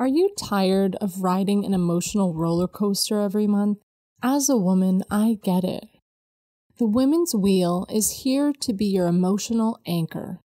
Are you tired of riding an emotional roller coaster every month? As a woman, I get it. The Women's Wheel is here to be your emotional anchor.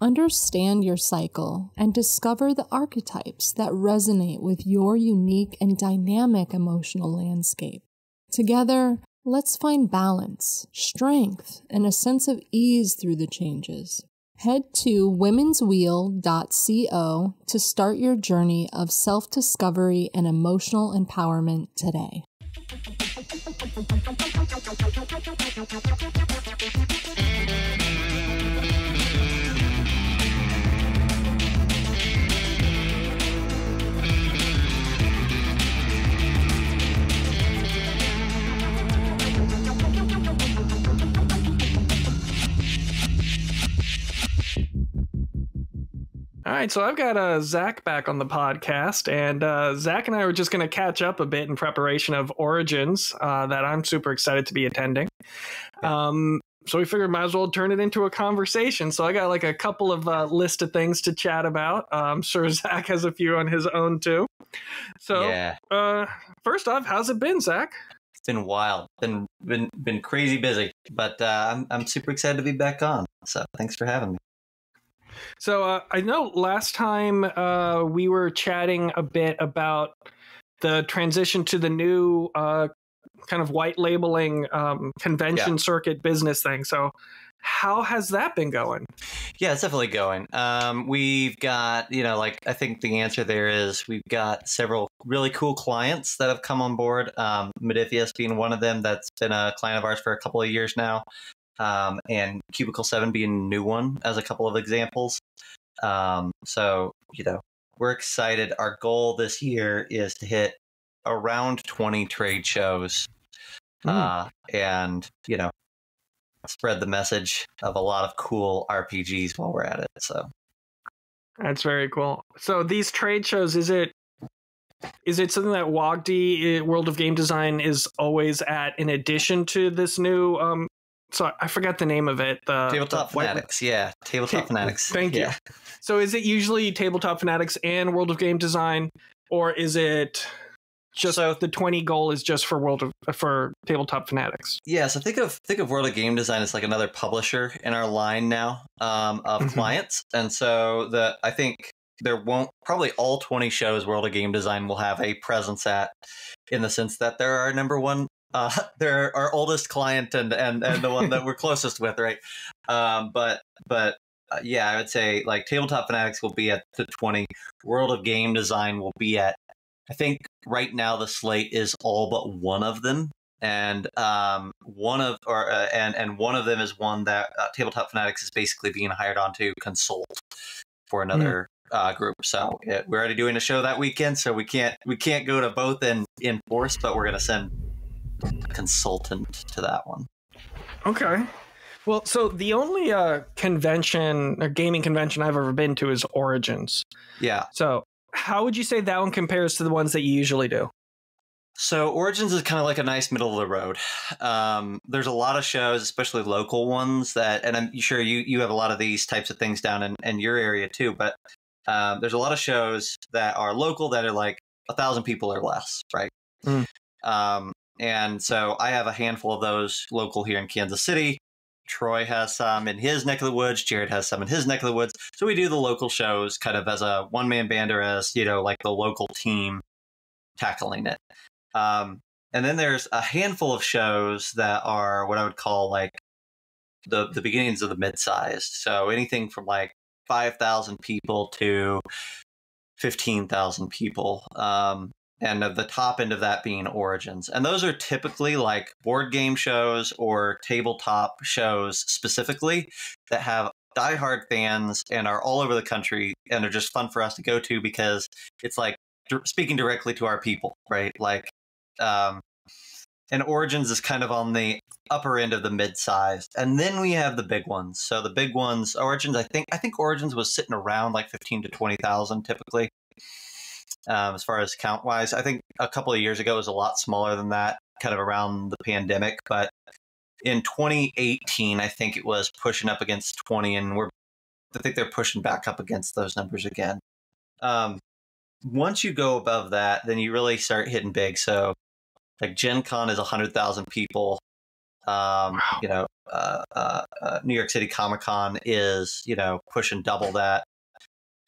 Understand your cycle and discover the archetypes that resonate with your unique and dynamic emotional landscape. Together, let's find balance, strength, and a sense of ease through the changes. Head to womenswheel.co to start your journey of self discovery and emotional empowerment today. All right, so I've got uh, Zach back on the podcast, and uh, Zach and I were just going to catch up a bit in preparation of Origins uh, that I'm super excited to be attending. Um, so we figured might as well turn it into a conversation. So I got like a couple of uh, list of things to chat about. Uh, I'm sure Zach has a few on his own too. So Yeah. uh, first off, how's it been, Zach? It's been wild. Been been been crazy busy, but uh, I'm I'm super excited to be back on. So thanks for having me. So uh, I know last time uh, we were chatting a bit about the transition to the new uh, kind of white labeling um, convention Yeah. circuit business thing. So how has that been going? Yeah, it's definitely going. Um, we've got you know like I think the answer there is we've got several really cool clients that have come on board. Um, Modiphius being one of them. That's been a client of ours for a couple of years now. Um, and Cubicle Seven being a new one as a couple of examples. Um, so you know we're excited. Our goal this year is to hit around 20 trade shows Hmm. uh, and you know spread the message of a lot of cool RPGs while we're at it. So That's very cool. So these trade shows, is it is it something that WOGD uh, World of Game Design is always at in addition to this new um so I forgot the name of it. The tabletop the fanatics, yeah, tabletop Ta- fanatics. Thank you. So is it usually Tabletop Fanatics and World of Game Design, or is it just So- the twenty goal is just for World of for Tabletop Fanatics? Yeah, so think of think of World of Game Design as like another publisher in our line now um, of Mhm. clients, and so the I think there won't probably all twenty shows World of Game Design will have a presence at, in the sense that they're our number one, uh, they're our oldest client and and and the one that we're closest with, right? Um, but but uh, yeah, I would say like Tabletop Fanatics will be at the twenty. World of Game Design will be at. I think right now the slate is all but one of them and um, one of or uh, and and one of them is one that uh, Tabletop Fanatics is basically being hired on to consult for another uh, group. So it, we're already doing a show that weekend, so we can't we can't go to both in in force, but we're gonna send consultant to that one. Okay. Well, so the only uh, convention, or gaming convention I've ever been to is Origins. Yeah. So how would you say that one compares to the ones that you usually do? So Origins is kind of like a nice middle of the road. Um, there's a lot of shows, especially local ones that, and I'm sure you you have a lot of these types of things down in, in your area too. But um, there's a lot of shows that are local that are like a thousand people or less, right? Mm. Um, and so I have a handful of those local here in Kansas City. Troy has some in his neck of the woods. Jared has some in his neck of the woods. So we do the local shows kind of as a one man band or as, you know, like the local team tackling it. Um, and then there's a handful of shows that are what I would call like the the beginnings of the mid-sized. So anything from like five thousand people to fifteen thousand people. Um, and the top end of that being Origins. And those are typically like board game shows or tabletop shows specifically that have diehard fans and are all over the country and are just fun for us to go to because it's like speaking directly to our people, right? Like, um, and Origins is kind of on the upper end of the mid-sized, and then we have the big ones. So the big ones, Origins, I think, I think Origins was sitting around like fifteen to twenty thousand typically, um, as far as count wise. I think a couple of years ago it was a lot smaller than that, kind of around the pandemic, but in 2018, I think it was pushing up against 20, and we're I think they're pushing back up against those numbers again. Um, once you go above that, then you really start hitting big. So, like Gen Con is 100,000 people. Um, Wow. You know, uh, uh, uh, New York City Comic Con is, you know, pushing double that.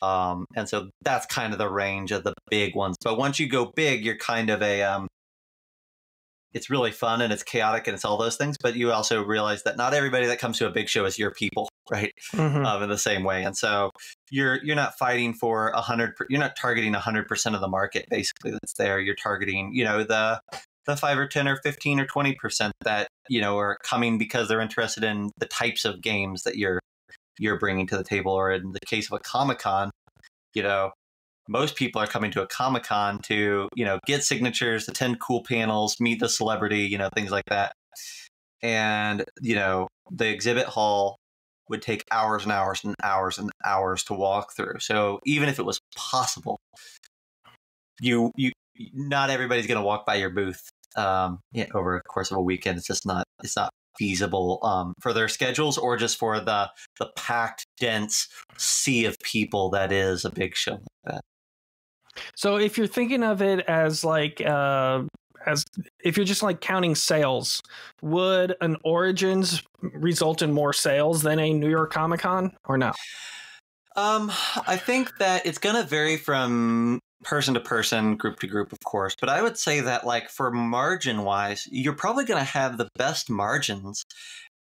Um, and so that's kind of the range of the big ones. But once you go big, you're kind of a, um, it's really fun and it's chaotic and it's all those things. But you also realize that not everybody that comes to a big show is your people, right? Mhm. um, in the same way. And so you're you're not fighting for a hundred. You're not targeting a hundred percent of the market basically that's there. You're targeting you know the the five or ten or fifteen or twenty percent that you know are coming because they're interested in the types of games that you're you're bringing to the table. Or in the case of a comic con, you know. Most people are coming to a Comic Con to, you know, get signatures, attend cool panels, meet the celebrity, you know, things like that. And, you know, the exhibit hall would take hours and hours and hours and hours to walk through. So even if it was possible, you you not everybody's going to walk by your booth um, yeah, over a course of a weekend. It's just not it's not feasible um, for their schedules or just for the the packed, dense sea of people that is a big show like that. So if you're thinking of it as like uh as if you're just like counting sales, would an Origins result in more sales than a New York Comic Con or no? Um, I think that it's going to vary from person to person, group to group, of course. But I would say that, like, for margin wise, you're probably going to have the best margins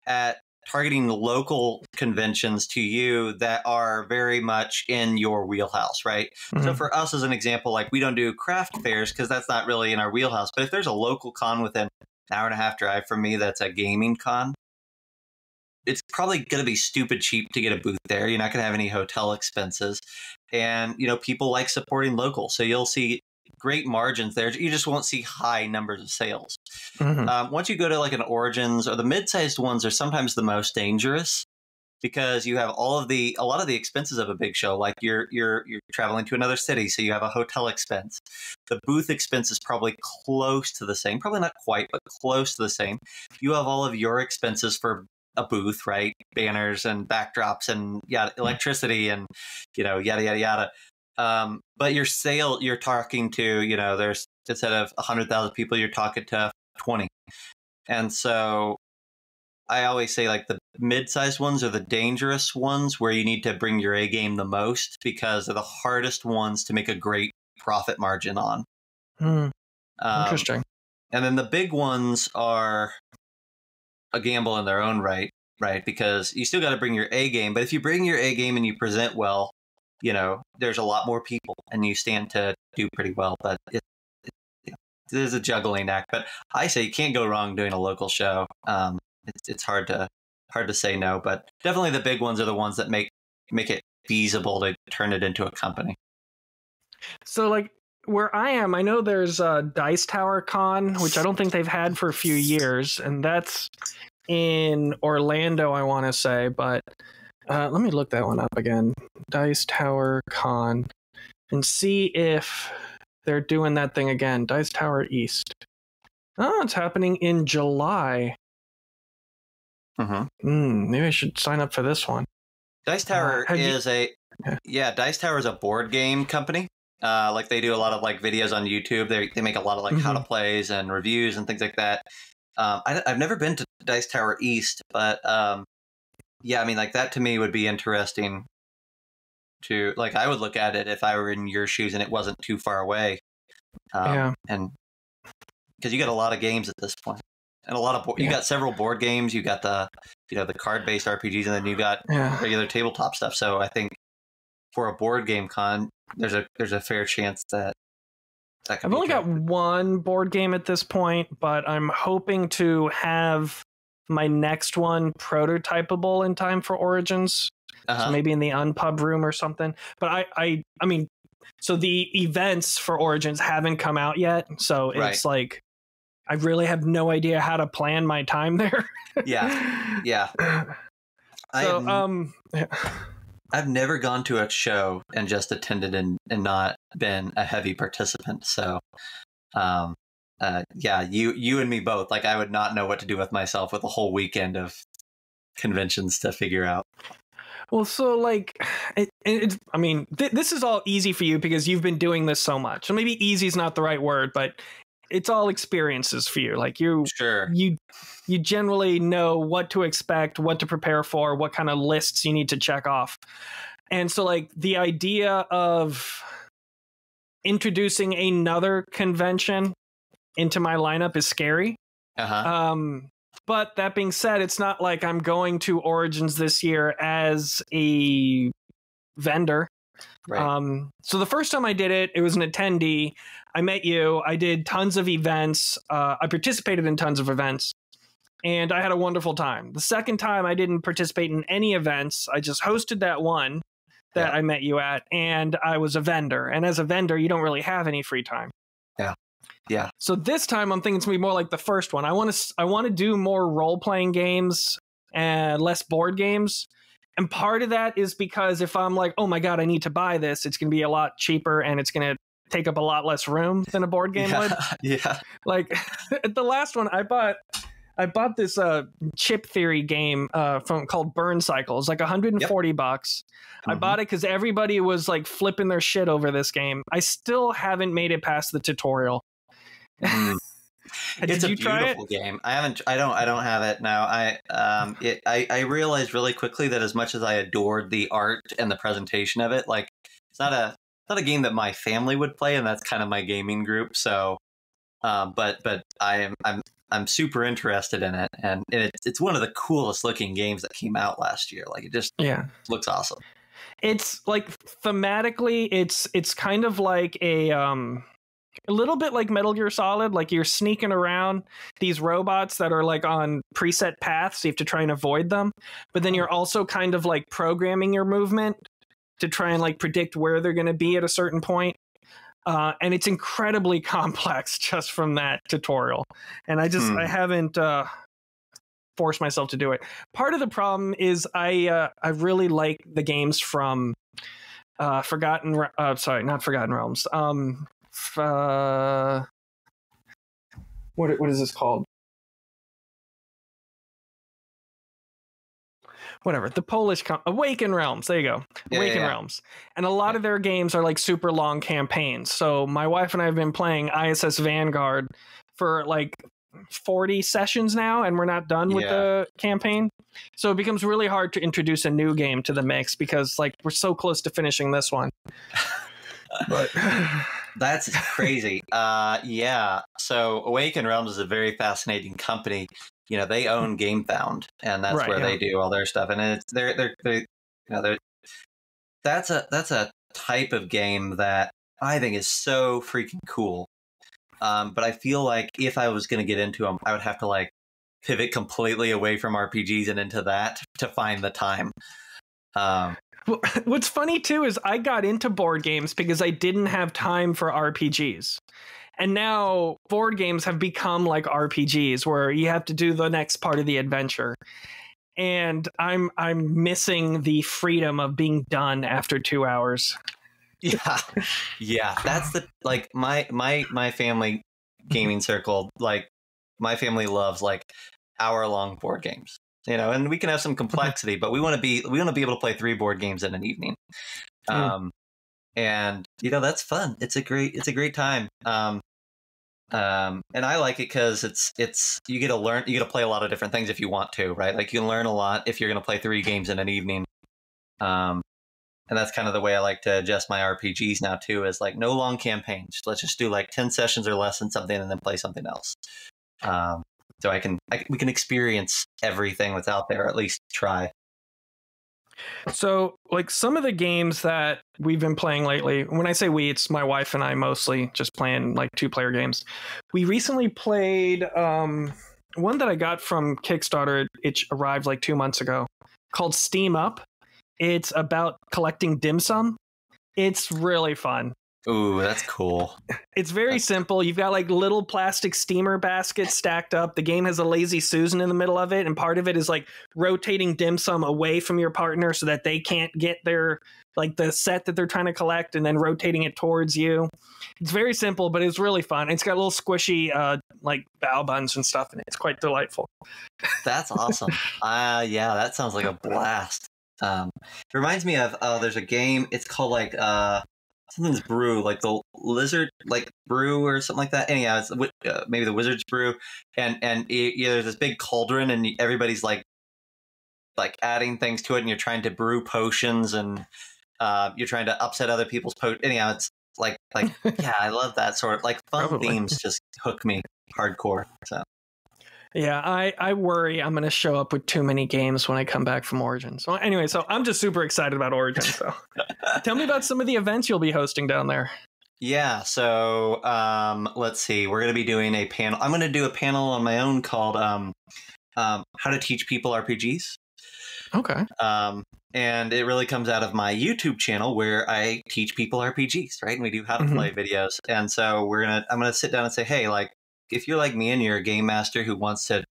at targeting local conventions to you that are very much in your wheelhouse, right? So Mhm. for us, as an example, like we don't do craft fairs because that's not really in our wheelhouse. But if there's a local con within an hour and a half drive from me that's a gaming con, it's probably going to be stupid cheap to get a booth there. You're not going to have any hotel expenses, and you know people like supporting local, so you'll see great margins there. You just won't see high numbers of sales. Mhm. Um, once you go to like an Origins or the mid-sized ones are sometimes the most dangerous because you have all of the a lot of the expenses of a big show. Like you're you're you're traveling to another city, so you have a hotel expense. The booth expense is probably close to the same, probably not quite, but close to the same. You have all of your expenses for a booth, right? Banners and backdrops and yada, electricity and you know yada yada yada. Um, but your sale, you're talking to you know there's instead of hundred thousand people, you're talking to 20. And so I always say like the mid-sized ones are the dangerous ones where you need to bring your A game the most because they're the hardest ones to make a great profit margin on. Hmm. Um, Interesting. and then the big ones are a gamble in their own right, right? Because you still got to bring your A game, but if you bring your A game and you present well, you know, there's a lot more people and you stand to do pretty well. But it, it, it is a juggling act. But I say you can't go wrong doing a local show. Um, it's it's hard to hard to say no, but definitely the big ones are the ones that make make it feasible to turn it into a company. So like where I am, I know there's a Dice Tower Con, which I don't think they've had for a few years, and that's in Orlando, I want to say. But uh, let me look that one up again. Dice Tower Con, and see if they're doing that thing again. Dice Tower East. Oh, it's happening in July. Mm-hmm. Hmm, maybe I should sign up for this one. Dice Tower you- is a Yeah. yeah. Dice Tower is a board game company. Uh, like they do a lot of like videos on YouTube. They they make a lot of like how Mm-hmm. to plays and reviews and things like that. Um, I, I've never been to Dice Tower East, but um, yeah, I mean like that to me would be interesting. To like, I would look at it if I were in your shoes and it wasn't too far away. Um, Yeah. and because you got a lot of games at this point, and a lot of bo- you Yeah. got several board games. You got the you know the card based RPGs, and then you got Yeah. regular tabletop stuff. So I think for a board game con, there's a there's a fair chance that that I've only got one board game at this point, but I'm hoping to have my next one prototypable in time for Origins. Uh-huh. So maybe in the unpub room or something. But I, I, I mean, so the events for Origins haven't come out yet, so it's like I really have no idea how to plan my time there. yeah, yeah. So, have, um, I've never gone to a show and just attended and, and not been a heavy participant. So, um, uh, yeah, you you and me both. Like I would not know what to do with myself with a whole weekend of conventions to figure out. Well, so like, it, I mean, th- this is all easy for you because you've been doing this so much. So maybe easy is not the right word, but it's all experiences for you. Like you, Sure. you, you generally know what to expect, what to prepare for, what kind of lists you need to check off, and so like the idea of introducing another convention into my lineup is scary. Uh huh. Um, but that being said, it's not like I'm going to Origins this year as a vendor. Right. Um, so the first time I did it, it was an attendee. I met you. I did tons of events. Uh, I participated in tons of events, and I had a wonderful time. The second time, I didn't participate in any events. I just hosted that one that Yeah. I met you at, and I was a vendor. And as a vendor, you don't really have any free time. Yeah. Yeah. So this time, I'm thinking it's gonna be more like the first one. I want to. I want to do more role playing games and less board games. And part of that is because if I'm like, oh my god, I need to buy this, it's going to be a lot cheaper and it's going to take up a lot less room than a board game would. yeah. yeah. Like the last one, I bought. I bought this uh, chip theory game uh, from called Burn Cycles, like 140 bucks. I Mhm. bought it because everybody was like flipping their shit over this game. I still haven't made it past the tutorial. Mm. It's a try it? beautiful game. I haven't. I don't. I don't have it now. I um. It. I. I realized really quickly that as much as I adored the art and the presentation of it, like it's not a not a game that my family would play, and that's kind of my gaming group. So, um. But but I am. I'm. I'm super interested in it, and, and it's one of the coolest looking games that came out last year. Like it just Yeah. looks awesome. it's like thematically it's it's kind of like a um a little bit like Metal Gear Solid like you're sneaking around these robots that are like on preset paths you have to try and avoid them but then you're also kind of like programming your movement to try and like predict where they're going to be at a certain point. Uh, and it's incredibly complex just from that tutorial. And i just Hmm. i haven't uh forced myself to do it. Part of the problem is i uh, i really like the games from uh forgotten Re- uh sorry not forgotten realms. Um f- uh what what is this called whatever the polish com- awaken realms there you go Yeah, awaken yeah, yeah. realms and a lot of their games are like super long campaigns so my wife and i have been playing iss vanguard for like 40 sessions now and we're not done with Yeah. the campaign so it becomes really hard to introduce a new game to the mix because like we're so close to finishing this one but That's crazy. uh, yeah. So Awaken Realms is a very fascinating company. You know, they own GameFound, and that's Right, where yeah. they do all their stuff. And it's they're they're, they you know they're that's a that's a type of game that I think is so freaking cool. Um, but I feel like if I was going to get into them, I would have to like pivot completely away from RPGs and into that to find the time. Um, What's funny too is I got into board games because I didn't have time for RPGs. And now board games have become like RPGs where you have to do the next part of the adventure. And I'm I'm missing the freedom of being done after 2 hours. Yeah, yeah. That's the like my my my family gaming circle. Like my family loves like hour long board games. You know, and we can have some complexity, but we want to be we want to be able to play three board games in an evening. Mm. Um, and you know that's fun. It's a great it's a great time. Um, um, and I like it because it's it's you get to learn you get to play a lot of different things if you want to, right? Like you can learn a lot if you're going to play three games in an evening. Um, and that's kind of the way I like to adjust my RPGs now too. Is like no long campaigns. Let's just do like ten sessions or less in something, and then play something else. Um, so I can I, we can experience everything that's out there. At least try. So, like some of the games that we've been playing lately, when I say we, it's my wife and I mostly just playing like two player games. We recently played um, one that I got from Kickstarter. It arrived like two months ago called Steam Up. It's about collecting dim sum. It's really fun. Ooh, that's cool. It's very That's- simple. You've got like little plastic steamer baskets stacked up. The game has a lazy Susan in the middle of it, and part of it is like rotating dim sum away from your partner so that they can't get their like the set that they're trying to collect, and then rotating it towards you. It's very simple, but it's really fun. It's got little squishy uh like bao buns and stuff, and it's quite delightful. That's awesome. uh yeah, that sounds like a blast. Um, it reminds me of uh, there's a game. It's called like uh, something's brew, like the lizard like brew or something like that. Anyhow, it's uh, maybe the wizard's brew, and and know, there's this big cauldron, and everybody's like like adding things to it, and you're trying to brew potions, and uh, you're trying to upset other people's po. Anyhow, it's like like yeah, I love that sort of like fun Probably. themes just hook me hardcore. So yeah, I, I worry I'm going to show up with too many games when I come back from Origins. So anyway, so I'm just super excited about Origins. So tell me about some of the events you'll be hosting down there. Yeah, so um, let's see. We're going to be doing a panel. I'm going to do a panel on my own called um, um, "How to Teach People RPGs." Okay. Um, and it really comes out of my YouTube channel where I teach people RPGs, right? And we do how to mm-hmm. play videos. And so we're gonna, I'm gonna sit down and say, hey, like, if you're like me and you're a game master who wants to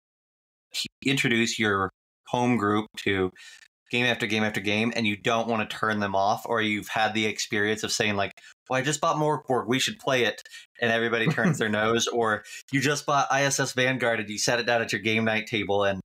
introduce your home group to game after game after game and you don't want to turn them off or you've had the experience of saying like well i just bought more Morkborg we should play it and everybody turns their nose or you just bought iss vanguard and you sat it down at your game night table and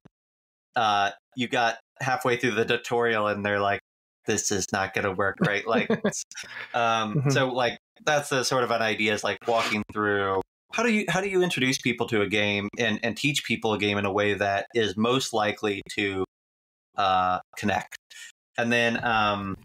uh, you got halfway through the tutorial and they're like this is not going to work right like um, mm-hmm. so like that's the sort of an idea is like walking through how do you how do you introduce people to a game and and teach people a game in a way that is most likely to uh, connect? And then um,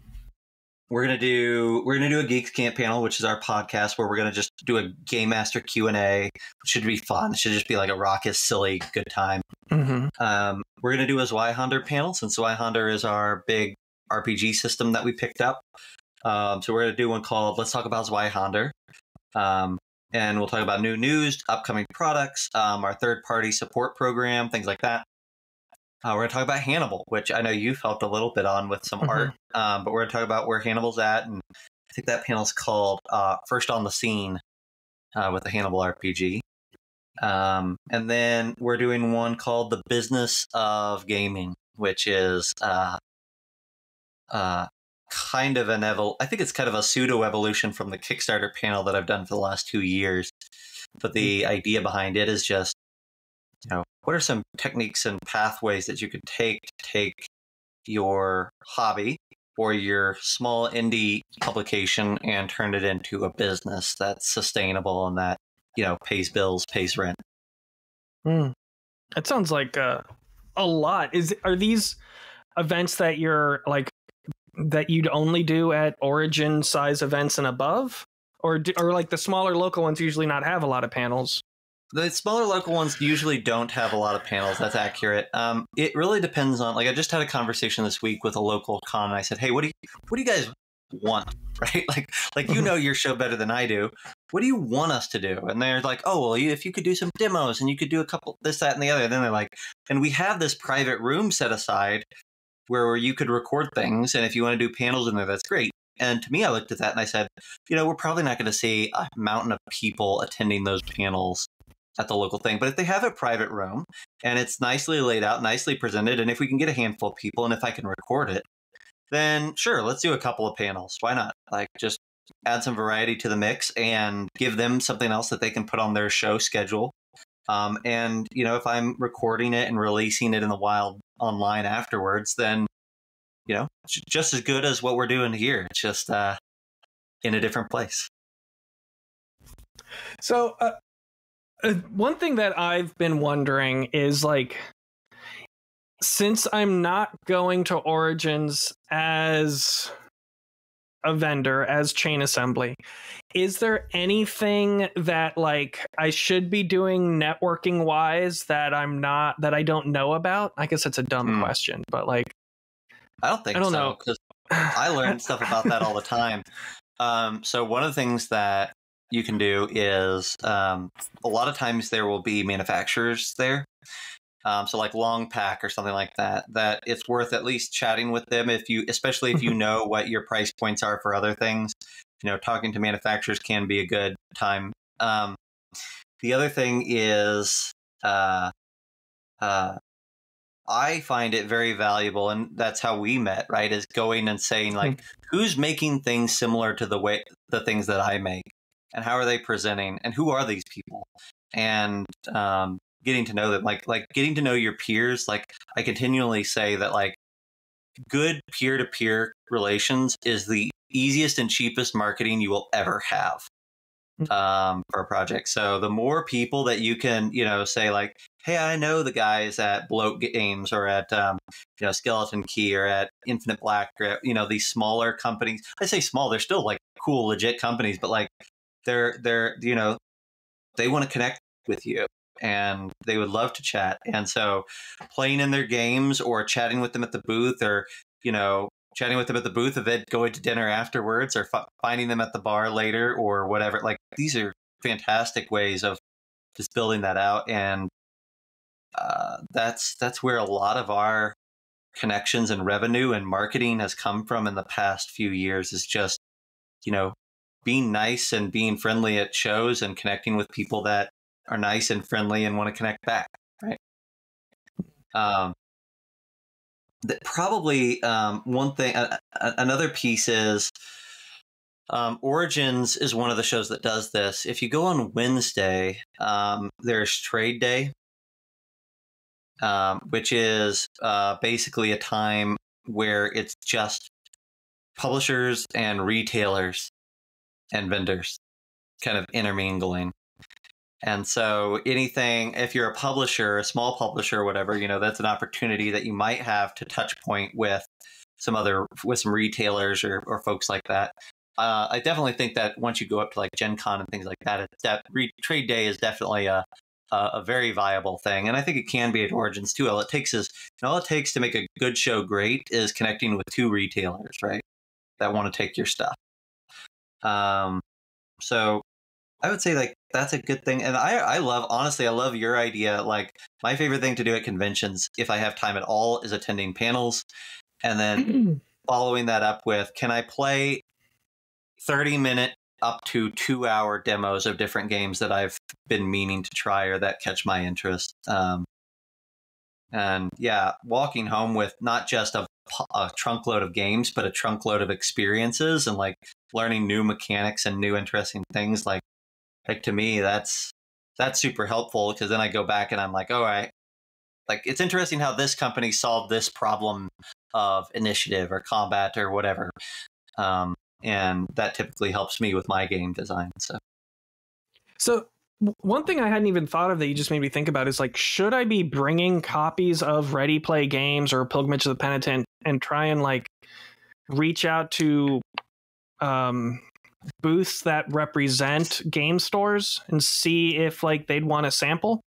we're gonna do we're gonna do a geeks camp panel which is our podcast where we're gonna just do a game master q&a which should be fun. It should just be like a raucous silly good time. Mm-hmm. um, we're gonna do a zweihander panel since zweihander is our big rpg system that we picked up. Um, so we're gonna do one called let's talk about zweihander um, and we'll talk about new news, upcoming products, um, our third party support program, things like that. Uh, we're going to talk about Hannibal, which I know you've helped a little bit on with some mm-hmm. art, um, but we're going to talk about where Hannibal's at. And I think that panel is called uh, First on the Scene uh, with the Hannibal RPG. Um, and then we're doing one called The Business of Gaming, which is uh, uh, kind of an evol. I think it's kind of a pseudo evolution from the Kickstarter panel that I've done for the last two years. But the mm. idea behind it is just, you know, what are some techniques and pathways that you could take to take your hobby or your small indie publication and turn it into a business that's sustainable and that you know pays bills, pays rent. Hmm. That sounds like uh, a lot. Is are these events that you're like that you'd only do at origin size events and above? Or do, or like the smaller local ones usually not have a lot of panels? The smaller local ones usually don't have a lot of panels that's accurate. Um, it really depends on like i just had a conversation this week with a local con and i said hey what do you what do you guys want? Right? Like like you know your show better than i do. What do you want us to do? And they're like oh well if you could do some demos and you could do a couple this that and the other. And then they're like and we have this private room set aside where you could record things. And if you want to do panels in there, that's great. And to me, I looked at that and I said, you know, we're probably not going to see a mountain of people attending those panels at the local thing. But if they have a private room and it's nicely laid out, nicely presented, and if we can get a handful of people and if I can record it, then sure, let's do a couple of panels. Why not? Like just add some variety to the mix and give them something else that they can put on their show schedule. Um, and you know, if I'm recording it and releasing it in the wild online afterwards, then you know, just as good as what we're doing here. It's just uh, in a different place. So, uh, uh, one thing that I've been wondering is like, since I'm not going to Origins as a vendor as chain assembly. Is there anything that like i should be doing networking wise that i'm not that i don't know about? I guess it's a dumb mm. question but like i don't think i don't so, know. because i learn stuff about that all the time. Um, so one of the things that you can do is um, a lot of times there will be manufacturers there um, so like Longpack or something like that, that it's worth at least chatting with them if you, especially if you know what your price points are for other things. You know, talking to manufacturers can be a good time. Um, the other thing is, uh, uh, I find it very valuable, and that's how we met. Right, is going and saying hmm. like, who's making things similar to the way the things that I make, and how are they presenting, and who are these people, and um, getting to know them like like getting to know your peers like i continually say that like good peer to peer relations is the easiest and cheapest marketing you will ever have um, for a project. So the more people that you can, you know, say like, hey, I know the guys at Bloat Games or at, um, you know, Skeleton Key or at Infinite Black or you know, these smaller companies. I say small, they're still like cool, legit companies, but like they're, they're, you know, they want to connect with you and they would love to chat. And so playing in their games or chatting with them at the booth or, you know, chatting with them at the booth, of it going to dinner afterwards, or finding them at the bar later, or whatever. Like these are fantastic ways of just building that out, and uh, that's that's where a lot of our connections and revenue and marketing has come from in the past few years. Is just you know being nice and being friendly at shows and connecting with people that are nice and friendly and want to connect back, right? Um, that probably um, one thing, uh, another piece is um, Origins is one of the shows that does this. If you go on Wednesday, um, there's Trade Day, um, which is uh, basically a time where it's just publishers and retailers and vendors kind of intermingling. And so anything, if you're a publisher, a small publisher, whatever, you know, that's an opportunity that you might have to touch point with some other, with some retailers or, or folks like that. Uh, I definitely think that once you go up to like Gen Con and things like that, that re- trade day is definitely a, a, a, very viable thing. And I think it can be at Origins too. All it takes is, all it takes to make a good show great is connecting with two retailers, right? That want to take your stuff. Um, so I would say like that's a good thing. And I, I love, honestly, I love your idea. Like my favorite thing to do at conventions, if I have time at all, is attending panels and then following that up with, can I play 30 minute up to two hour demos of different games that I've been meaning to try or that catch my interest. Um, and yeah, walking home with not just a, a trunk load of games, but a trunk load of experiences and like learning new mechanics and new interesting things. Like like to me that's that's super helpful because then I go back and I'm like, all right, like it's interesting how this company solved this problem of initiative or combat or whatever. Um, and that typically helps me with my game design. So, so one thing I hadn't even thought of that you just made me think about is like, should I be bringing copies of Ready Play Games or Pilgrimage of the Penitent and try and like reach out to um, booths that represent game stores and see if like they'd want a sample?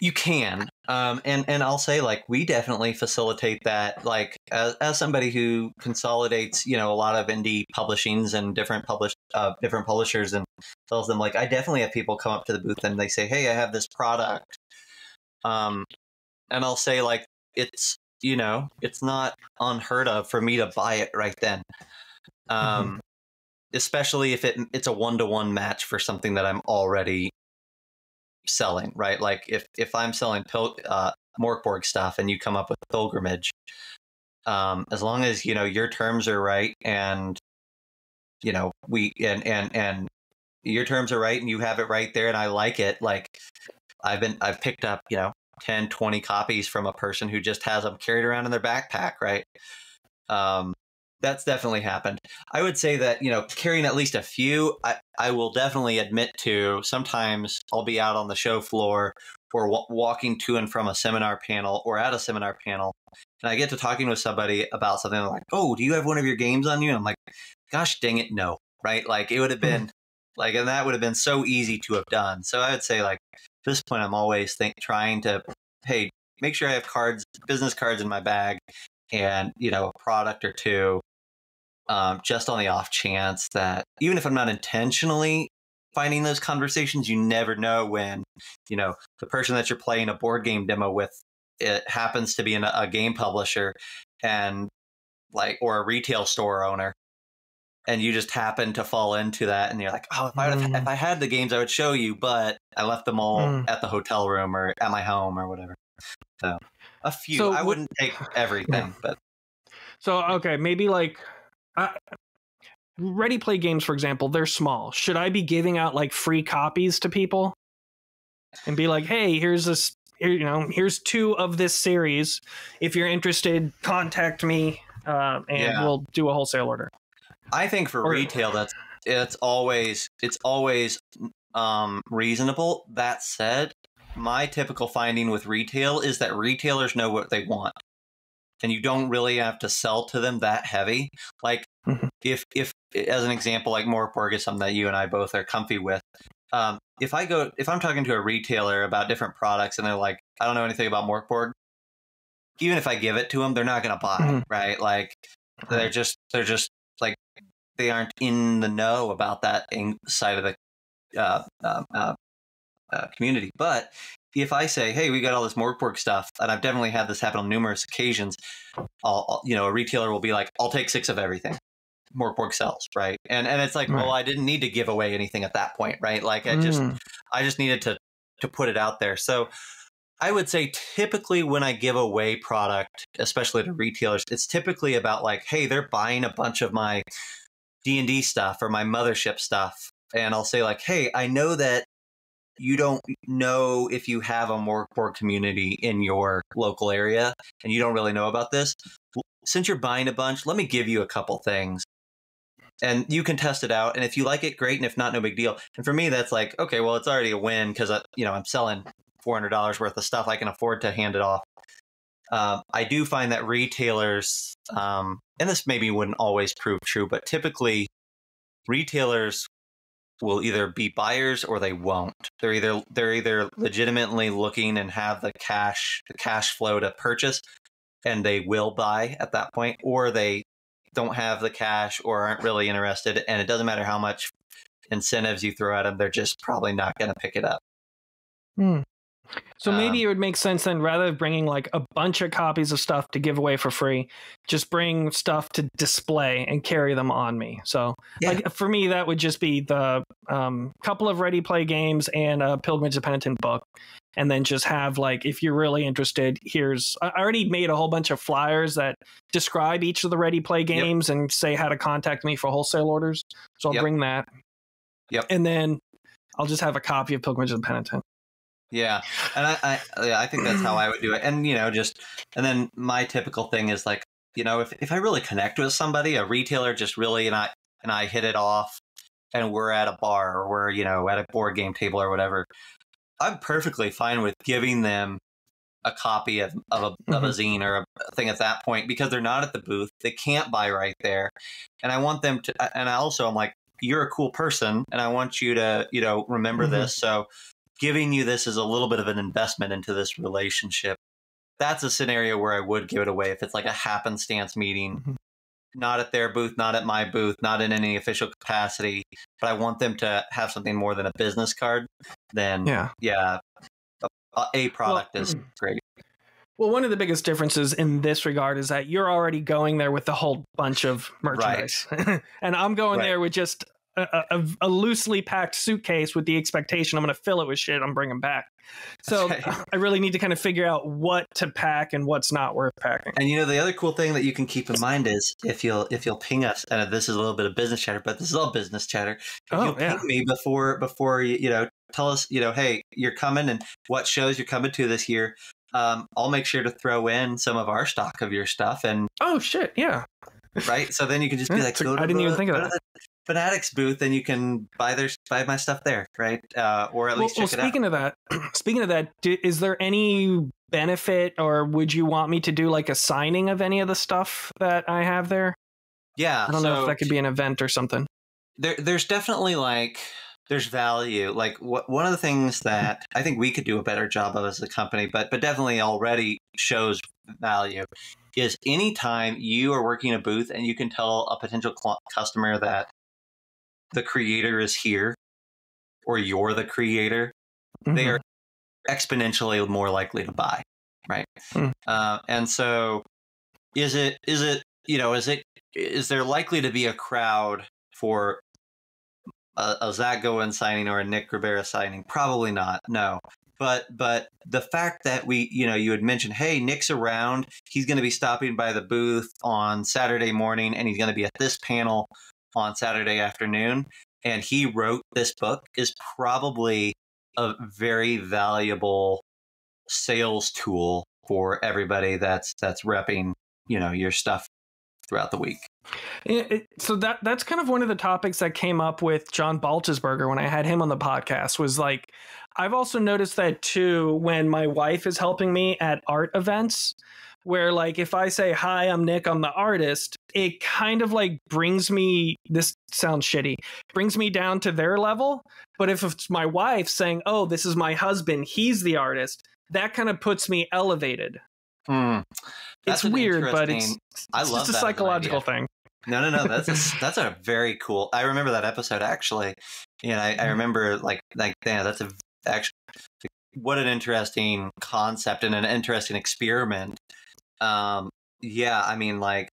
You can, um, and and I'll say like we definitely facilitate that. Like as, as somebody who consolidates, you know, a lot of indie publishings and different publish uh, different publishers, and tells them like I definitely have people come up to the booth and they say, "Hey, I have this product," um, and I'll say like it's you know it's not unheard of for me to buy it right then. Mm-hmm. Um, especially if it it's a one to one match for something that I'm already selling, right? Like if if I'm selling Pil- uh, Mörk Borg stuff and you come up with pilgrimage, um, as long as you know your terms are right and you know we and and and your terms are right and you have it right there and I like it, like I've been I've picked up you know 10 20 copies from a person who just has them carried around in their backpack right um that's definitely happened. I would say that, you know, carrying at least a few, I, I will definitely admit to sometimes I'll be out on the show floor or w- walking to and from a seminar panel or at a seminar panel. And I get to talking with somebody about something like, oh, do you have one of your games on you? And I'm like, gosh dang it, no. Right. Like it would have hmm. been like, and that would have been so easy to have done. So I would say, like, at this point, I'm always think, trying to, hey, make sure I have cards, business cards in my bag and, you know, a product or two um, just on the off chance that even if I'm not intentionally finding those conversations, you never know when, you know, the person that you're playing a board game demo with, it happens to be in a, game publisher and like, or a retail store owner. And you just happen to fall into that, and you're like, "Oh, if I mm. if I had the games, I would show you, but I left them all mm. at the hotel room or at my home or whatever." So, a few. So, I wouldn't take everything, but so okay, maybe like Ready Play games, for example, they're small. Should I be giving out like free copies to people and be like, "Hey, here's this here, you know, here's two of this series. If you're interested, contact me, uh, and Yeah. we'll do a wholesale order. I think for Or- retail, that's it's always it's always um, reasonable. That said, my typical finding with retail is that retailers know what they want, and you don't really have to sell to them that heavy. Like Mhm. if if as an example, like Morkborg is something that you and I both are comfy with. Um, if I go if I'm talking to a retailer about different products and they're like, I don't know anything about Morkborg, even if I give it to them, they're not going to buy, Mhm. right? Like they're just they're just like they aren't in the know about that in- side of the uh, uh, uh, uh, community. But if I say, "Hey, we got all this Morkborg stuff," and I've definitely had this happen on numerous occasions, I'll, you know a retailer will be like, "I'll take six of everything." Morkborg sells, right? And and it's like, Right. well, I didn't need to give away anything at that point, right? Like I just Mm. I just needed to to put it out there. So I would say typically when I give away product, especially to retailers, it's typically about like, hey, they're buying a bunch of my D and D stuff or my mothership stuff, and I'll say like, hey, I know that you don't know if you have a more Morkborg community in your local area, and you don't really know about this. Since you're buying a bunch, let me give you a couple things. And you can test it out, and if you like it, great. And if not, no big deal. And for me, that's like, okay, well, it's already a win because you know I'm selling four hundred dollars worth of stuff. I can afford to hand it off. Um, I do find that retailers, um, and this maybe wouldn't always prove true, but typically retailers will either be buyers or they won't. They're either they're either legitimately looking and have the cash the cash flow to purchase, and they will buy at that point, or they don't have the cash or aren't really interested, and it doesn't matter how much incentives you throw at them, they're just probably not going to pick it up. Hmm. So maybe Um, it would make sense then, rather than bringing like a bunch of copies of stuff to give away for free, just bring stuff to display and carry them on me. So, Yeah. like for me, that would just be the um, couple of ready play games and a Pilgrimage of Penitent book, and then just have like, if you're really interested, here's I already made a whole bunch of flyers that describe each of the ready play games and say how to contact me for wholesale orders. So I'll Yep. bring that. Yep. And then I'll just have a copy of Pilgrimage of the Penitent. Yeah, and I, I, yeah, I think that's how I would do it. And you know, just and then my typical thing is like, you know, if if I really connect with somebody, a retailer just really and I and I hit it off, and we're at a bar or we're you know at a board game table or whatever, I'm perfectly fine with giving them a copy of of a, of a zine or a thing at that point because they're not at the booth, they can't buy right there, and I want them to. And I also I'm like, you're a cool person, and I want you to you know remember Mhm. this, so giving you this is a little bit of an investment into this relationship. That's a scenario where I would give it away if it's like a happenstance meeting, Mhm. not at their booth, not at my booth, not in any official capacity, but I want them to have something more than a business card. Then, yeah, Yeah. a, a product is mm. great. Well, one of the biggest differences in this regard is that you're already going there with a whole bunch of merchandise, and I'm going Right. there with just a, a, a loosely packed suitcase with the expectation I'm going to fill it with shit I'm bringing back. So right. I really need to kind of figure out what to pack and what's not worth packing. And you know the other cool thing that you can keep in mind is if you'll if you'll ping us, and this is a little bit of business chatter, but this is all business chatter. If Oh, you'll yeah. ping me before before you you know tell us you know hey you're coming and what shows you're coming to this year. Um, I'll make sure to throw in some of our stock of your stuff, and Oh shit! Yeah. right, so then you can just be like, it's a- to I didn't even think of that. Fanatics booth, and you can buy their buy my stuff there, right? Uh, or at Well, least well, check it out. speaking of that, speaking of that, do, is there any benefit, or would you want me to do like a signing of any of the stuff that I have there? Yeah, I don't know if that could be an event or something. there there's definitely like there's value like what one of the things that i think we could do a better job of as a company but but definitely already shows value is anytime you are working a booth and you can tell a potential cl- customer that the creator is here or you're the creator they Mhm. are exponentially more likely to buy right Hmm. uh, and so is it is it you know is it is there likely to be a crowd for a, a Zach Goins signing or a Nick Ribera signing? Probably not. No. But but the fact that we you know you had mentioned hey Nick's around he's going to be stopping by the booth on Saturday morning and he's going to be at this panel on Saturday afternoon and he wrote this book is probably a very valuable sales tool for everybody that's that's repping you know your stuff throughout the week. It, it, so that that's kind of one of the topics that came up with John Baltisberger when I had him on the podcast was like I've also noticed that too when my wife is helping me at art events where like if I say hi I'm Nick I'm the artist it kind of like brings me this sounds shitty brings me down to their level but if it's my wife saying oh this is my husband he's the artist that kind of puts me elevated Hmm. it's weird but interesting- it's, I it's love just a that as an psychological thing No, no, no. That's a, that's a very cool. I remember that episode actually. Yeah, I, I Mm-hmm. remember like like yeah, that's a actually what an interesting concept and an interesting experiment. Um, yeah, I mean like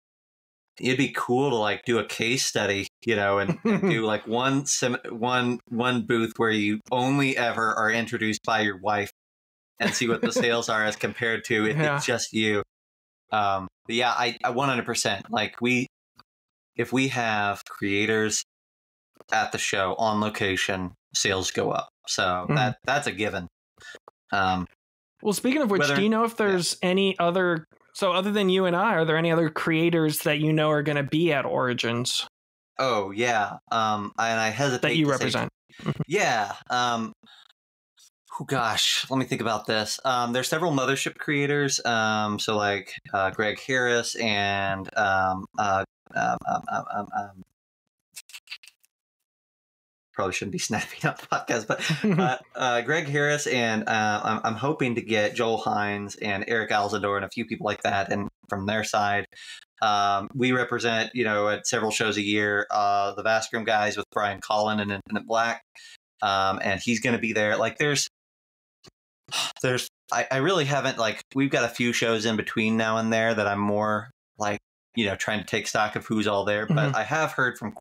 it'd be cool to like do a case study, you know, and, and do like one sim- one one booth where you only ever are introduced by your wife and see what the sales are as compared to if Yeah. it's just you. Um, but yeah, I, I 100% like we, if we have creators at the show on location, sales go up. So Mhm. that that's a given. Um, Well, speaking of which, Whether- do you know if there's any other? So, other than you and I, are there any other creators that you know are going to be at Origins oh yeah. Um, and I hesitate that you to say represent? Yeah. Um, oh gosh, let me think about this. Um, there's several mothership creators. Um, so like uh, Greg Harris and um, uh, um, um, um, um, um, probably shouldn't be snapping up podcast, but uh, uh, Greg Harris and uh, I'm, I'm hoping to get Joel Hines and Eric Alzador and a few people like that, and from their side. Um, we represent, you know, at several shows a year, uh, the Vast Grimm guys with Brian Colin and Infinite Black, um, and he's going to be there. Like, there's, there's, I, I really haven't like, we've got a few shows in between now and there that I'm more like, you know, trying to take stock of who's all there. But Mhm. I have heard from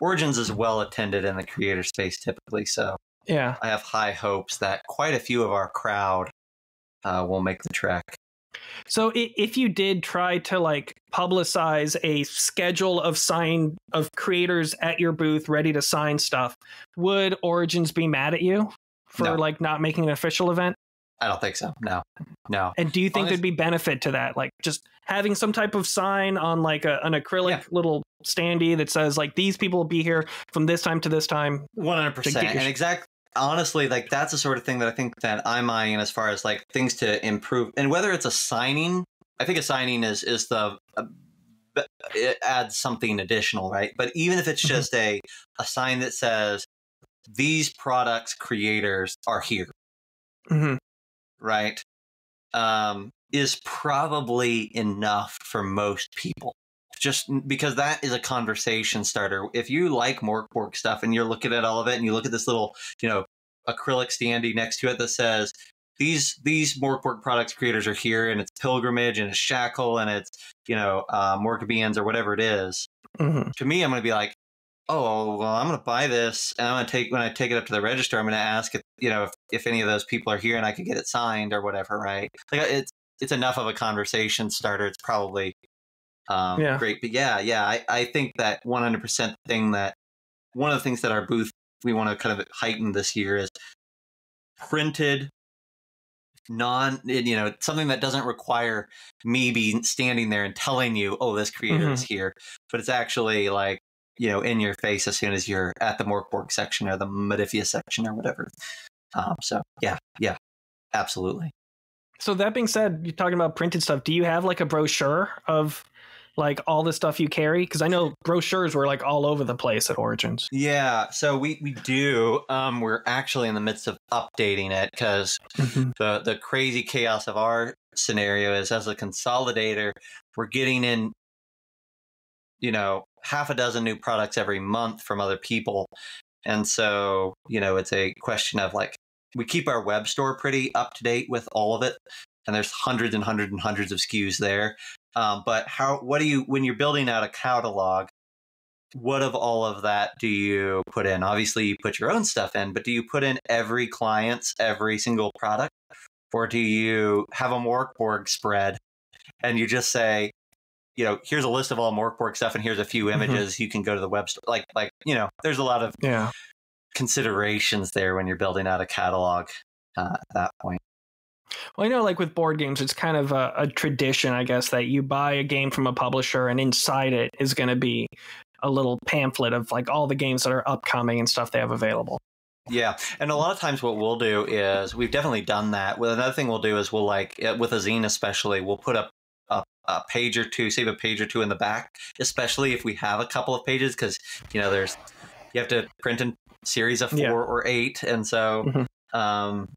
Origins is well attended in the creator space typically, so yeah. I have high hopes that quite a few of our crowd uh, will make the trek. So, if you did try to like publicize a schedule of sign of creators at your booth ready to sign stuff, would Origins be mad at you for No. like not making an official event? I don't think so. No, no. And do you think Honest- there'd be benefit to that? Like just having some type of sign on like a, an acrylic Yeah. little standee that says like these people will be here from this time to this time. One hundred percent. and exactly. Honestly, like that's the sort of thing that I think that I'm eyeing as far as like things to improve, and whether it's a signing, I think a signing is is the uh, it adds something additional, right? But even if it's Mhm. just a a sign that says these products creators are here, hmm right? Um, is probably enough for most people. Just because that is a conversation starter. If you like Morkborg stuff and you're looking at all of it and you look at this little, you know, acrylic standee next to it that says these these Morkborg products creators are here and it's pilgrimage and it's shackle and it's you know uh, Morkabians or whatever it is. hmm To me, I'm going to be like, oh well, I'm going to buy this and I'm going to take when I take it up to the register, I'm going to ask if you know if, if any of those people are here and I could get it signed or whatever, right? Like it's it's enough of a conversation starter. It's probably um, Yeah. great, but yeah, yeah, I, I think that 100% thing that one of the things that our booth we want to kind of heighten this year is printed non you know something that doesn't require me be standing there and telling you oh this creator is here but it's actually like you know in your face as soon as you're at the Morkborg section or the Modiphius section or whatever um, so yeah yeah absolutely So that being said, you're talking about printed stuff. Do you have like a brochure of like all the stuff you carry? Because I know brochures were like all over the place at Origins. yeah so we we do um we're actually in the midst of updating it because the the crazy chaos of our scenario is as a consolidator we're getting in you know half a dozen new products every month from other people. And so you know it's a question of like we keep our web store pretty up to date with all of it and there's hundreds and hundreds and hundreds of SKUs there. Um, but how what do you when you're building out a catalog what of all of that do you put in? Obviously you put your own stuff in but do you put in every client's every single product? Or do you have a Morkborg spread and you just say, you know, here's a list of all Morkborg stuff and here's a few Mhm. images you can go to the web store. Like, like you know, there's a lot of Yeah. considerations there when you're building out a catalog uh, at that point. Well, I know, like with board games, it's kind of a, a tradition, I guess, that you buy a game from a publisher, and inside it is going to be a little pamphlet of like all the games that are upcoming and stuff they have available. Yeah, and a lot of times what we'll do is we've definitely done that. Well, another thing we'll do is we'll like uh, with a zine especially, we'll put up a, page or two, save a page or two in the back, especially if we have a couple of pages because you know there's you have to print in series of four Yeah. or eight, and so Mhm. um,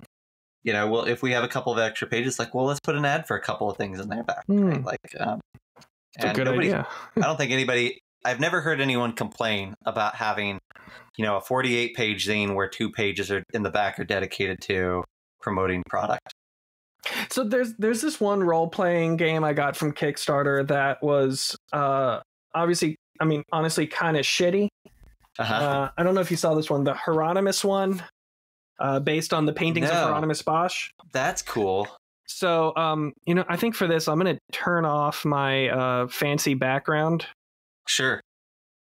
you know, well if we have a couple of extra pages, like well let's put an ad for a couple of things in there back, Hmm. right? like um, a good nobody- idea. I don't think anybody. I've never heard anyone complain about having, you know, a 48 page zine where two pages are in the back are dedicated to promoting product. So there's there's this one role playing game I got from Kickstarter that was uh obviously I mean honestly kind of shitty. Uh-huh. Uh, I don't know if you saw this one, the Hieronymus one, uh, based on the paintings No. of Hieronymus Bosch. That's cool. So um, you know, I think for this I'm gonna turn off my uh fancy background. Sure.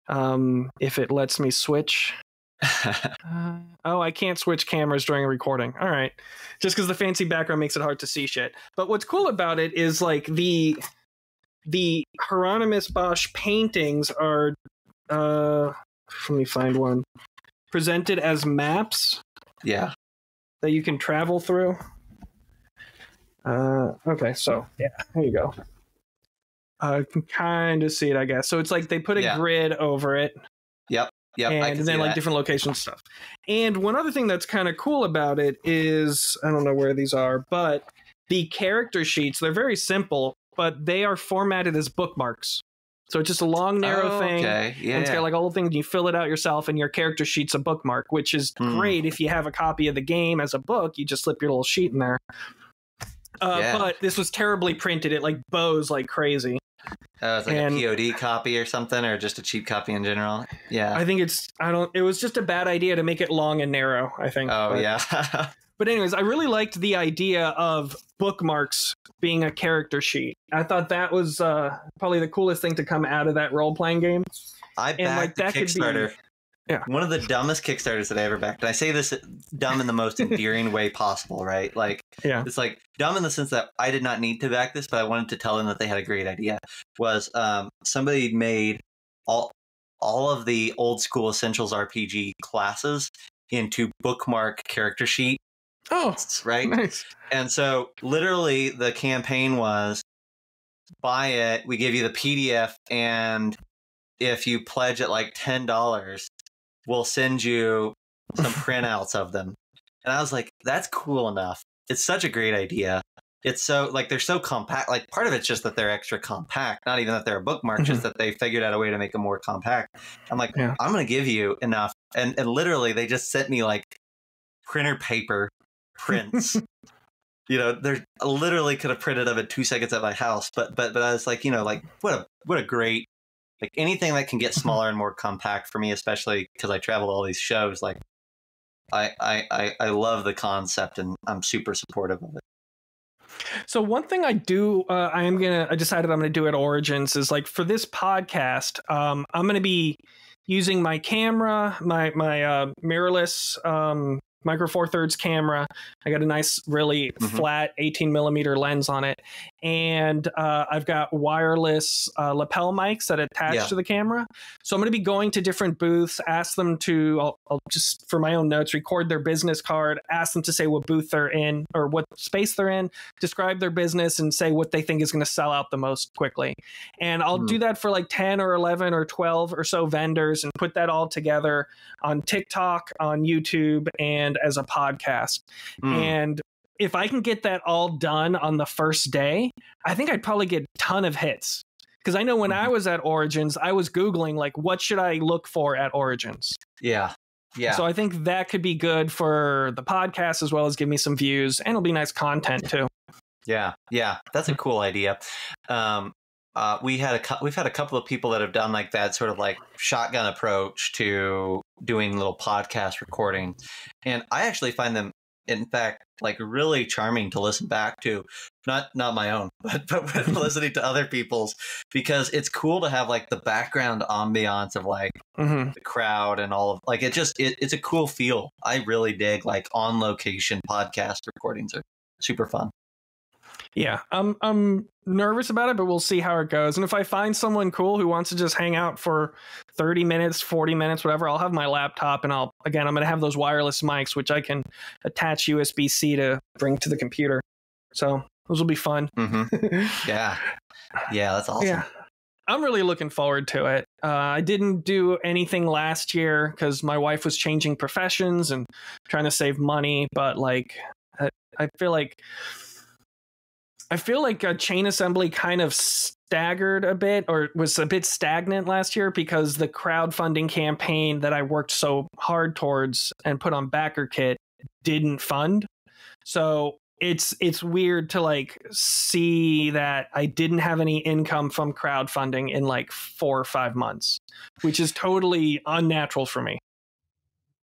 Um, if it lets me switch. Uh, oh, I can't switch cameras during a recording. All right. Just because the fancy background makes it hard to see shit. But what's cool about it is like the the Hieronymus Bosch paintings are uh let me find one. Presented as maps yeah. that you can travel through. Uh okay, so yeah, there you go. Uh, can kind of see it, I guess. So it's like they put a Yeah. grid over it, Yep. Yep. I and then like that. different location stuff. And one other thing that's kind of cool about it is I don't know where these are, but the character sheets they're very simple, but they are formatted as bookmarks. So it's just a long, narrow Oh, thing. Okay. Yeah. And it's got like a whole thing. You fill it out yourself, and your character sheet's a bookmark, which is Hmm. great if you have a copy of the game as a book. You just slip your little sheet in there. Uh, Yeah. But this was terribly printed. It like bows like crazy. Oh, it's like and- a POD copy or something, or just a cheap copy in general. Yeah. I think it's I don't. It was just a bad idea to make it long and narrow. I think. oh But- yeah. But anyways, I really liked the idea of bookmarks being a character sheet. I thought that was uh, probably the coolest thing to come out of that role playing game. I And, like, backed the that could be- Kickstarter. Yeah. One of the dumbest Kickstarters that I ever backed. And I say this dumb in the most endearing way possible, right? Like Yeah. it's like dumb in the sense that I did not need to back this, but I wanted to tell them that they had a great idea. Was um, somebody made all all of the old school Essentials RPG classes into bookmark character sheets, Oh, right? nice. And so literally the campaign was buy it, we give you the PDF and if you pledge at like $10, we'll send you some printouts of them. And I was like, that's cool enough. It's such a great idea. It's so like they're so compact. Like part of it's just that they're extra compact, not even that they're a bookmark, just mm-hmm. that they figured out a way to make them more compact. I'm like, Yeah. I'm gonna give you enough. And and literally they just sent me like printer paper prints. you know, they're I literally could have printed them in two seconds at my house. But but but I was like, you know, like what a what a great like anything that can get smaller and more compact for me, especially because I travel all these shows. Like, I, I I I love the concept and I'm super supportive of it. So one thing I do, uh, I am gonna, I decided I'm gonna do at Origins is like for this podcast, um, I'm gonna be using my camera, my my uh, mirrorless um, micro four thirds camera. I got a nice, really Mhm. flat 18 millimeter lens on it, and uh, I've got wireless uh, lapel mics that attach Yeah. to the camera. So I'm going to be going to different booths, ask them to, I'll, I'll just for my own notes, record their business card, ask them to say what booth they're in or what space they're in, describe their business, and say what they think is going to sell out the most quickly. And I'll Hmm. do that for like 10 or 11 or 12 or so vendors and put that all together on TikTok, on YouTube, and as a podcast. Hmm. And if I can get that all done on the first day, I think I'd probably get a ton of hits. Because I know when I Mhm. was at Origins, I was Googling, like, what should I look for at Origins? yeah, yeah, So I think that could be good for the podcast as well as give me some views, and it'll be nice content too. yeah, yeah. That's a cool idea. Um, uh, we had a we've had a couple of people that have done like that sort of like shotgun approach to doing little podcast recording, and I actually find them, in fact, like really charming to listen back to. Not not my own, but but when listening to other people's because it's cool to have like the background ambiance of like hmm the crowd and all of like it just it, it's a cool feel. I really dig like on location podcast recordings are super fun. Yeah, I'm I'm nervous about it, but we'll see how it goes. And if I find someone cool who wants to just hang out for 30 minutes, 40 minutes, whatever, I'll have my laptop and I'll again I'm going to have those wireless mics which I can attach USB-C to bring to the computer. So, those will be fun. Mm-hmm. Yeah. Yeah, that's awesome. Yeah. I'm really looking forward to it. Uh, I didn't do anything last year because my wife was changing professions and trying to save money. But like, I, I feel like I feel like a chain assembly kind of staggered a bit or was a bit stagnant last year because the crowdfunding campaign that I worked so hard towards and put on BackerKit didn't fund. So it's it's weird to like see that I didn't have any income from crowdfunding in like 4 or 5 months, which is totally unnatural for me.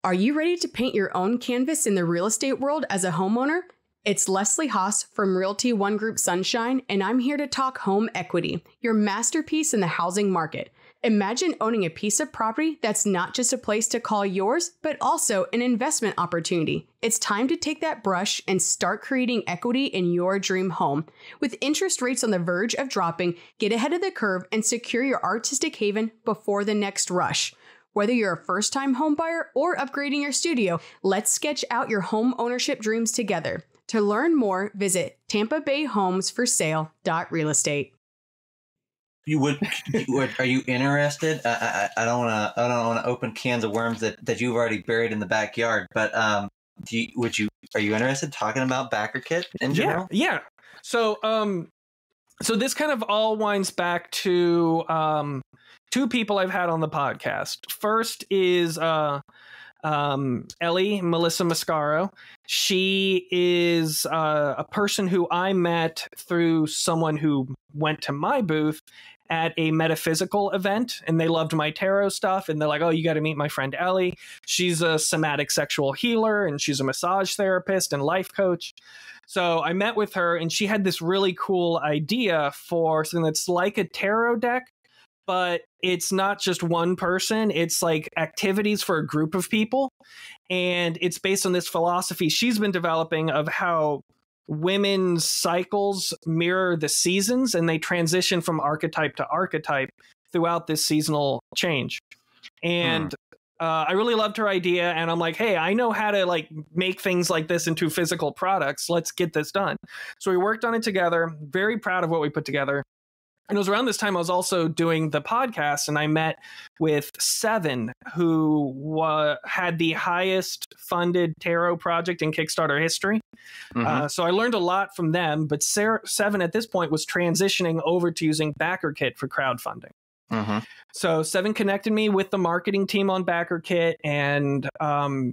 Are you ready to paint your own canvas in the real estate world as a homeowner? It's Leslie Haas from Realty One Group Sunshine, and I'm here to talk home equity, your masterpiece in the housing market. Imagine owning a piece of property that's not just a place to call yours, but also an investment opportunity. It's time to take that brush and start creating equity in your dream home. With interest rates on the verge of dropping, get ahead of the curve and secure your artistic haven before the next rush. Whether you're a first time homebuyer or upgrading your studio, let's sketch out your home ownership dreams together. To learn more, visit Tampa Bay Homes for Sale Real Estate. You would, would are you interested? I, I, I don't want to I don't want to open cans of worms that, that you've already buried in the backyard. But um, do you, would you are you interested talking about backer kit in general? Yeah, yeah. So um, so this kind of all winds back to um two people I've had on the podcast. First is uh um, Ellie, Melissa Mascaro. She is uh, a person who I met through someone who went to my booth at a metaphysical event and they loved my tarot stuff and they're like, oh, you got to meet my friend Ellie. She's a somatic sexual healer and she's a massage therapist and life coach. So I met with her and she had this really cool idea for something that's like a tarot deck, but it's not just one person it's like activities for a group of people and it's based on this philosophy she's been developing of how women's cycles mirror the seasons and they transition from archetype to archetype throughout this seasonal change. And hmm. uh, i really loved her idea and i'm like hey i know how to like make things like this into physical products. Let's get this done. So we worked on it together very proud of what we put together and it was around this time I was also doing the podcast, and I met with Seven, who uh, had the highest funded tarot project in Kickstarter history. Mm-hmm. Uh, so I learned a lot from them. But Sarah, Seven at this point was transitioning over to using BackerKit for crowdfunding. Mm-hmm. So Seven connected me with the marketing team on BackerKit, and um,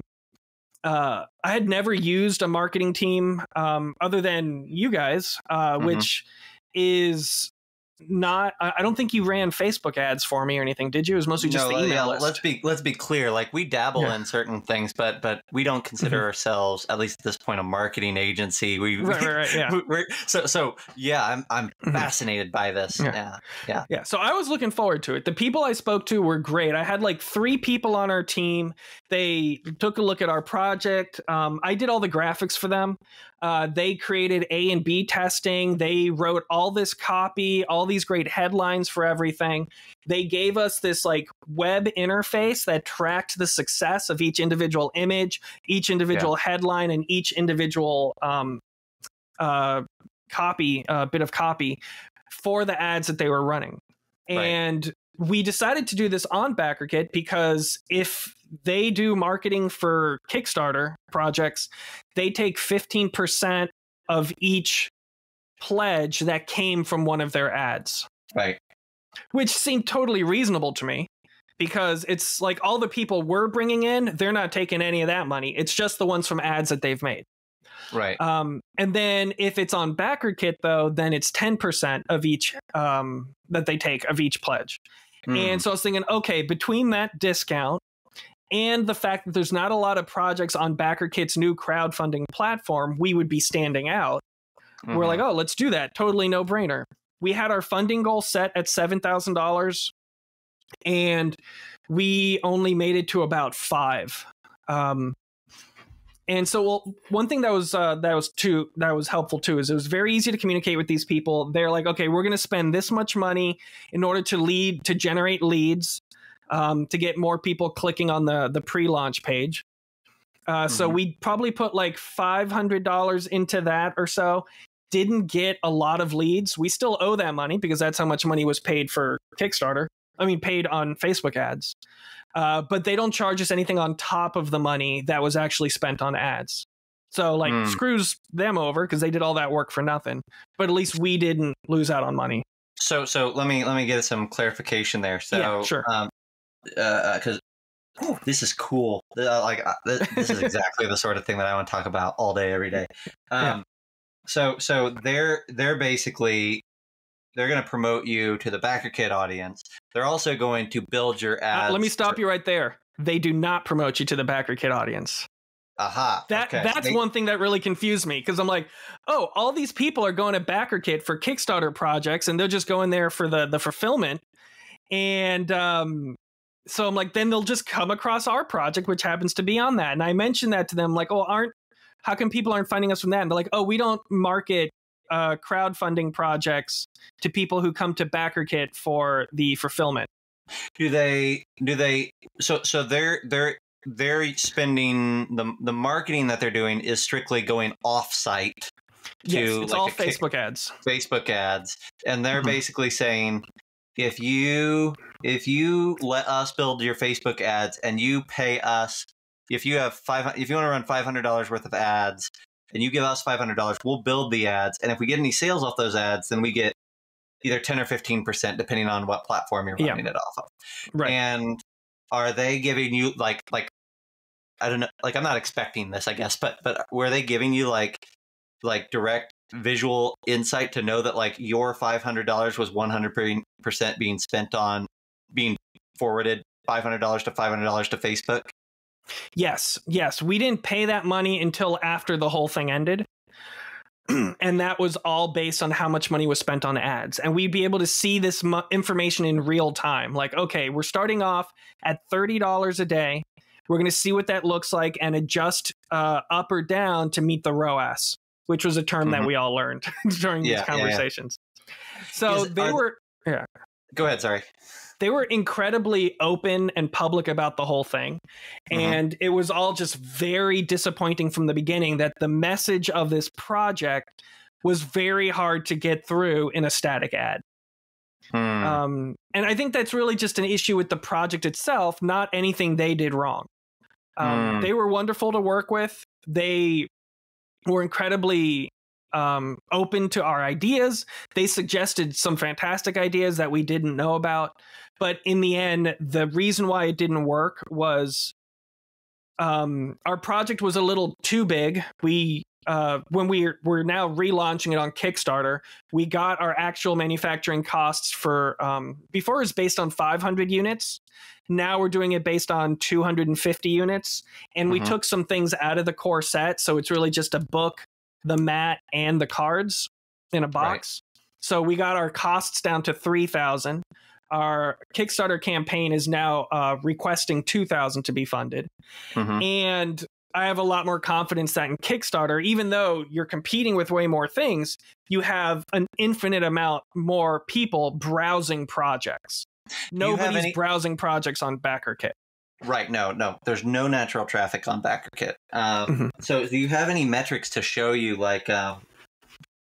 uh, I had never used a marketing team um, other than you guys, uh, mm-hmm. which is not I don't think you ran Facebook ads for me or anything, did you? It was mostly just no, the email yeah, list. Let's be let's be clear. Like we dabble yeah. in certain things, but but we don't consider mm-hmm. ourselves, at least at this point, a marketing agency. We right, right, right yeah. so so yeah, I'm I'm mm-hmm. fascinated by this. Yeah. yeah. yeah. Yeah. So I was looking forward to it. The people I spoke to were great. I had like three people on our team. They took a look at our project. Um, I did all the graphics for them. Uh, they created A and B testing. They wrote all this copy, all these great headlines for everything. They gave us this like web interface that tracked the success of each individual image, each individual yeah. headline, and each individual um, uh, copy, uh, bit of copy for the ads that they were running. Right. And we decided to do this on BackerKit because if they do marketing for Kickstarter projects, they take 15% of each pledge that came from one of their ads. Right. Which seemed totally reasonable to me because it's like all the people we're bringing in, they're not taking any of that money. It's just the ones from ads that they've made. Right. Um, and then if it's on BackerKit, though, then it's 10% of each um, that they take of each pledge. Mm. And so I was thinking, okay, between that discount and the fact that there's not a lot of projects on BackerKit's new crowdfunding platform, we would be standing out. Mm-hmm. We're like, mm-hmm. oh, let's do that. Totally no brainer. We had our funding goal set at $7,000 and we only made it to about five. Um, and so well, one thing that was uh, that was too that was helpful too is it was very easy to communicate with these people. They're like, okay, we're going to spend this much money in order to lead to generate leads, um, to get more people clicking on the the pre-launch page. Uh, mm-hmm. So we probably put like five hundred dollars into that or so. Didn't get a lot of leads. We still owe that money because that's how much money was paid for Kickstarter. I mean, paid on Facebook ads. Uh, but they don't charge us anything on top of the money that was actually spent on ads. So like mm. screws them over because they did all that work for nothing. But at least we didn't lose out on money. So so let me let me get some clarification there. So yeah, sure. Um, because uh, this is cool. Uh, like uh, this, this is exactly the sort of thing that I want to talk about all day, every day. Um, yeah. So so they're they're basically they're going to promote you to the backer kit audience. They're also going to build your ads. Uh, let me stop you right there. They do not promote you to the backer kit audience. Aha. That okay. that's they... one thing that really confused me because I'm like, oh, all these people are going to BackerKit for Kickstarter projects, and they're just going there for the the fulfillment. And um, so I'm like, then they'll just come across our project, which happens to be on that. And I mentioned that to them, like, oh, aren't how come people aren't finding us from that? And they're like, oh, we don't market uh, crowdfunding projects to people who come to BackerKit for the fulfillment. Do they? Do they? So so they're they're they're spending the the marketing that they're doing is strictly going off site. Yes, it's like all Facebook ads. Facebook ads, and they're mm-hmm. basically saying if you if you let us build your Facebook ads and you pay us if you have five if you want to run five hundred dollars worth of ads and you give us $500, we'll build the ads. And if we get any sales off those ads, then we get either 10 or 15%, depending on what platform you're running yeah. it off of. Right. And are they giving you like, like, I don't know, like, I'm not expecting this, I guess, but, but were they giving you like, like direct visual insight to know that like your $500 was 100% being spent on being forwarded $500 to $500 to Facebook? Yes, yes. We didn't pay that money until after the whole thing ended. and that was all based on how much money was spent on ads. And we'd be able to see this information in real time. Like, okay, we're starting off at $30 a day. We're going to see what that looks like and adjust uh, up or down to meet the ROAS, which was a term mm-hmm. that we all learned during yeah, these conversations. Yeah, yeah. So Is, they were. Yeah. Go ahead. Sorry they were incredibly open and public about the whole thing. Mm-hmm. And it was all just very disappointing from the beginning that the message of this project was very hard to get through in a static ad. Hmm. Um, and I think that's really just an issue with the project itself, not anything they did wrong. Um, hmm. They were wonderful to work with. They were incredibly um, open to our ideas. They suggested some fantastic ideas that we didn't know about. But in the end, the reason why it didn't work was um, our project was a little too big. We uh, when we we're now relaunching it on Kickstarter, we got our actual manufacturing costs for um, before it was based on 500 units. Now we're doing it based on 250 units, and mm-hmm. we took some things out of the core set, so it's really just a book, the mat, and the cards in a box. Right. So we got our costs down to 3,000 our Kickstarter campaign is now uh, requesting 2000 to be funded. Mm-hmm. And I have a lot more confidence that in Kickstarter, even though you're competing with way more things, you have an infinite amount more people browsing projects. Nobody's any... browsing projects on BackerKit. Right. No, no. There's no natural traffic on BackerKit. Um, mm-hmm. So, do you have any metrics to show you, like um,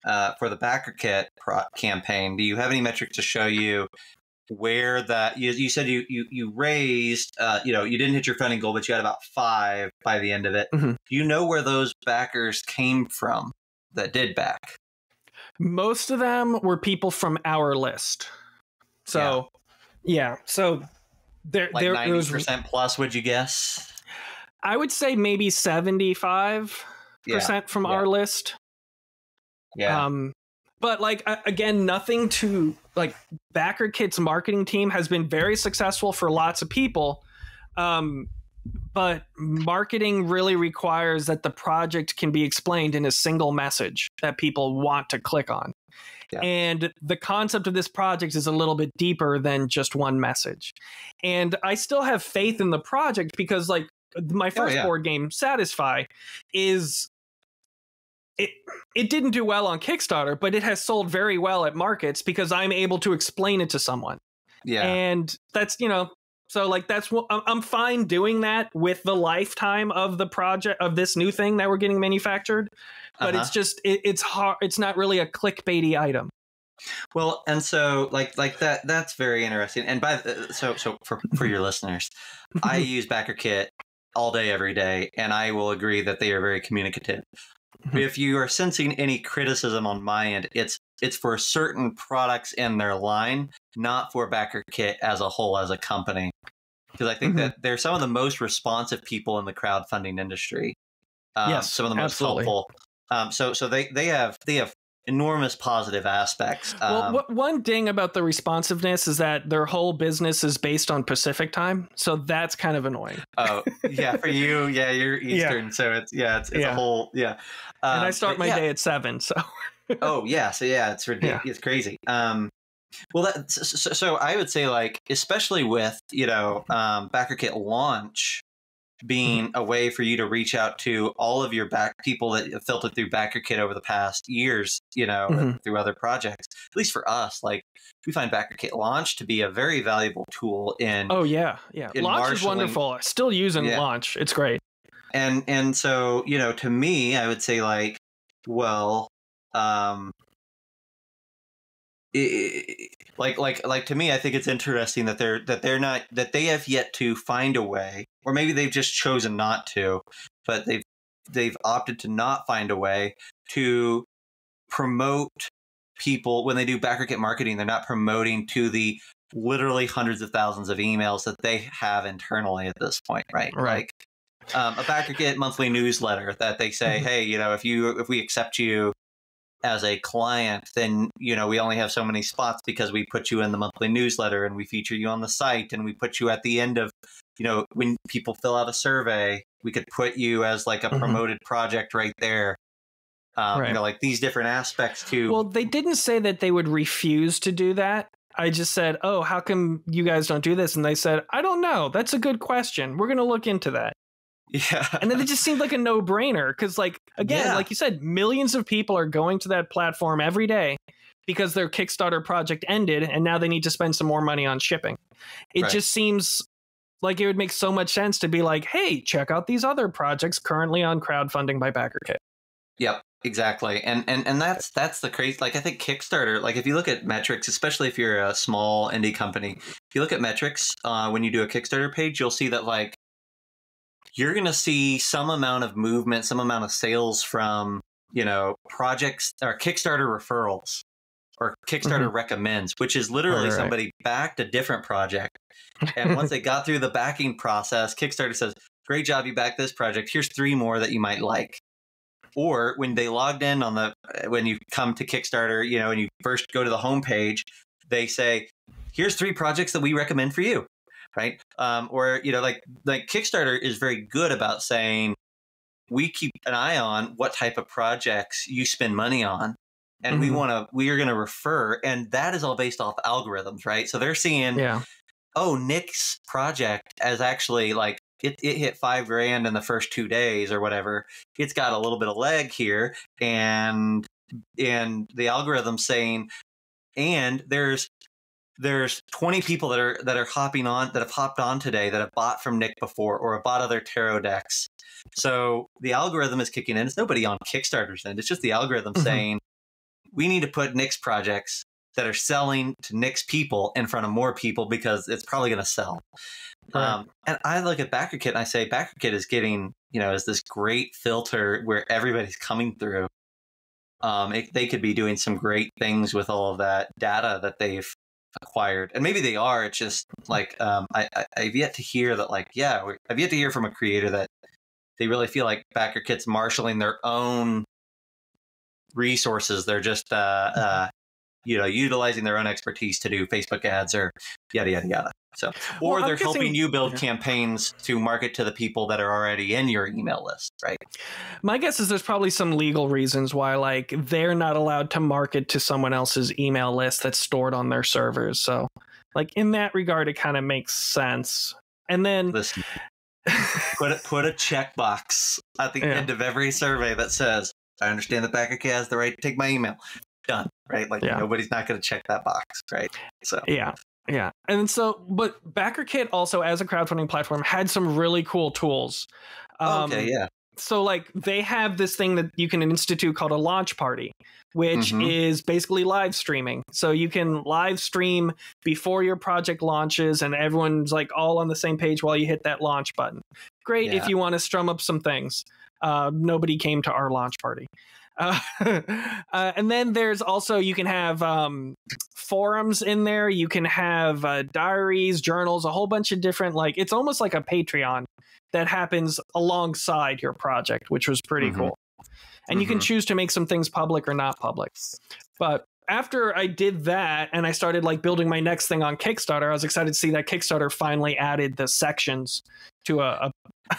uh, for the BackerKit pro- campaign? Do you have any metrics to show you where that you, you said you you, you raised uh, you know you didn't hit your funding goal but you had about five by the end of it mm-hmm. do you know where those backers came from that did back most of them were people from our list so yeah, yeah. so there like there 90% was, plus would you guess i would say maybe 75% yeah. from yeah. our list yeah um but like again nothing to like Backer BackerKit's marketing team has been very successful for lots of people um, but marketing really requires that the project can be explained in a single message that people want to click on yeah. and the concept of this project is a little bit deeper than just one message and i still have faith in the project because like my oh, first Oh, yeah. board game, Satisfy, is it it didn't do well on Kickstarter, but it has sold very well at markets because I'm able to explain it to someone. Yeah. And that's, you know, so like that's what I'm- fine doing that with the lifetime of the project of this new thing that we're getting manufactured, but Uh-huh. it's just it, it's hard it's not really a clickbaity item. Well, and so like like that that's very interesting. And by the, so so for for your listeners, I use BackerKit all day every day, and I will agree that they are very communicative. Mhm. If you are sensing any criticism on my end, it's it's for certain products in their line, not for BackerKit as a whole as a company. Because I think Mhm. that they're some of the most responsive people in the crowdfunding industry. Um, Yes, some of the most absolutely. helpful. Um, so so they they have they have enormous positive aspects. Well, Um, what, one ding about the responsiveness is that their whole business is based on Pacific time, so that's kind of annoying. Oh yeah, for you, yeah, you're Yeah. Eastern, so it's yeah, it's, it's Yeah. a whole yeah. and I Um, start my yeah. day at seven, so Oh yeah, so yeah, it's ridiculous. It's crazy. Um, well, that so, so I would say like especially with you know um, BackerKit launch being Mm-hmm. a way for you to reach out to all of your back people that have filtered through BackerKit over the past years, you know, Mhm. through other projects. At least for us, like we find BackerKit launch to be a very valuable tool in oh yeah, yeah. Launch is marshalling- wonderful. Still using Yeah. Launch, it's great. and and so you know to me i would say like well um i- like like like to me i think it's interesting that they're that they're not that they have yet to find a way or maybe they've just chosen not to but they've they've opted to not find a way to promote people when they do BackerKit marketing they're not promoting to the literally hundreds of thousands of emails that they have internally at this point right Right. like um, a BackerKit monthly newsletter that they say Mhm. hey you know if you if we accept you as a client then you know we only have so many spots because we put you in the monthly newsletter and we feature you on the site and we put you at the end of you know when people fill out a survey we could put you as like a Mhm. promoted project right there um, Right. you know like these different aspects to Well, they didn't say that they would refuse to do that. I just said, "Oh, how come you guys don't do this?" And they said, "I don't know. That's a good question. We're going to look into that." Yeah And then it just seemed like a no-brainer because, like, again, Yeah. like you said, millions of people are going to that platform every day because their Kickstarter project ended, and now they need to spend some more money on shipping. It Right. just seems like it would make so much sense to be like, "Hey, check out these other projects currently on crowdfunding by BackerKit." Yep, exactly. And and and that's that's the crazy like I think Kickstarter, like if you look at metrics, especially if you're a small indie company, if you look at metrics uh, when you do a Kickstarter page, you'll see that like you're gonna see some amount of movement, some amount of sales from, you know, projects or Kickstarter referrals or Kickstarter mm-hmm. recommends, which is literally Right, right. somebody backed a different project. And once they got through the backing process, Kickstarter says, Great job, you backed this project. Here's three more that you might like or when they logged in on the uh, when you come to Kickstarter, you know, and you first go to the homepage, they say, "Here's three projects that we recommend for you." Right? Um, or you know, like like Kickstarter is very good about saying, "We keep an eye on what type of projects you spend money on." And we Mhm. want to, we are going to refer, and that is all based off algorithms, right? So they're seeing, Yeah. oh, Nick's project as actually like it, it hit five grand in the first two days or whatever. It's got a little bit of leg here, and and the algorithm saying, and there's there's 20 people that are that are hopping on that have hopped on today that have bought from Nick before or have bought other tarot decks. So the algorithm is kicking in. It's nobody on Kickstarter's end. It's just the algorithm Mhm. saying we need to put Nick's projects that are selling to Nick's people in front of more people because it's probably going to sell. Right. Um, and I look at BackerKit and I say BackerKit is getting, you know, is this great filter where everybody's coming through. Um, it, they could be doing some great things with all of that data that they've acquired, and maybe they are. It's just like um, I, I, I've yet to hear that. Like, yeah, I've yet to hear from a creator that they really feel like backer kits marshaling their own resources. They're just, uh, uh, you know, utilizing their own expertise to do Facebook ads or yada yada yada. So, or Well, they're helping you build Yeah. campaigns to market to the people that are already in your email list, right? My guess is there's probably some legal reasons why, like, they're not allowed to market to someone else's email list that's stored on their servers. So, like, in that regard, it kind of makes sense. And then, Listen, put a, put a checkbox at the Yeah. end of every survey that says, "I understand that BackerKit has the right to take my email." Done. Right? Like Yeah. nobody's not going to check that box. Right? So Yeah. Yeah. And so, but BackerKit also, as a crowdfunding platform, had some really cool tools. Um, okay, yeah. So, like, they have this thing that you can institute called a launch party, which Mhm. is basically live streaming. So, you can live stream before your project launches, and everyone's like all on the same page while you hit that launch button. Great Yeah. if you want to strum up some things. Uh, nobody came to our launch party. Uh, uh, and then there's also you can have um, forums in there. You can have uh, diaries, journals, a whole bunch of different like it's almost like a Patreon that happens alongside your project, which was pretty Mhm. cool. And you can Mhm. choose to make some things public or not public. But after I did that and I started like building my next thing on Kickstarter, I was excited to see that Kickstarter finally added the sections to a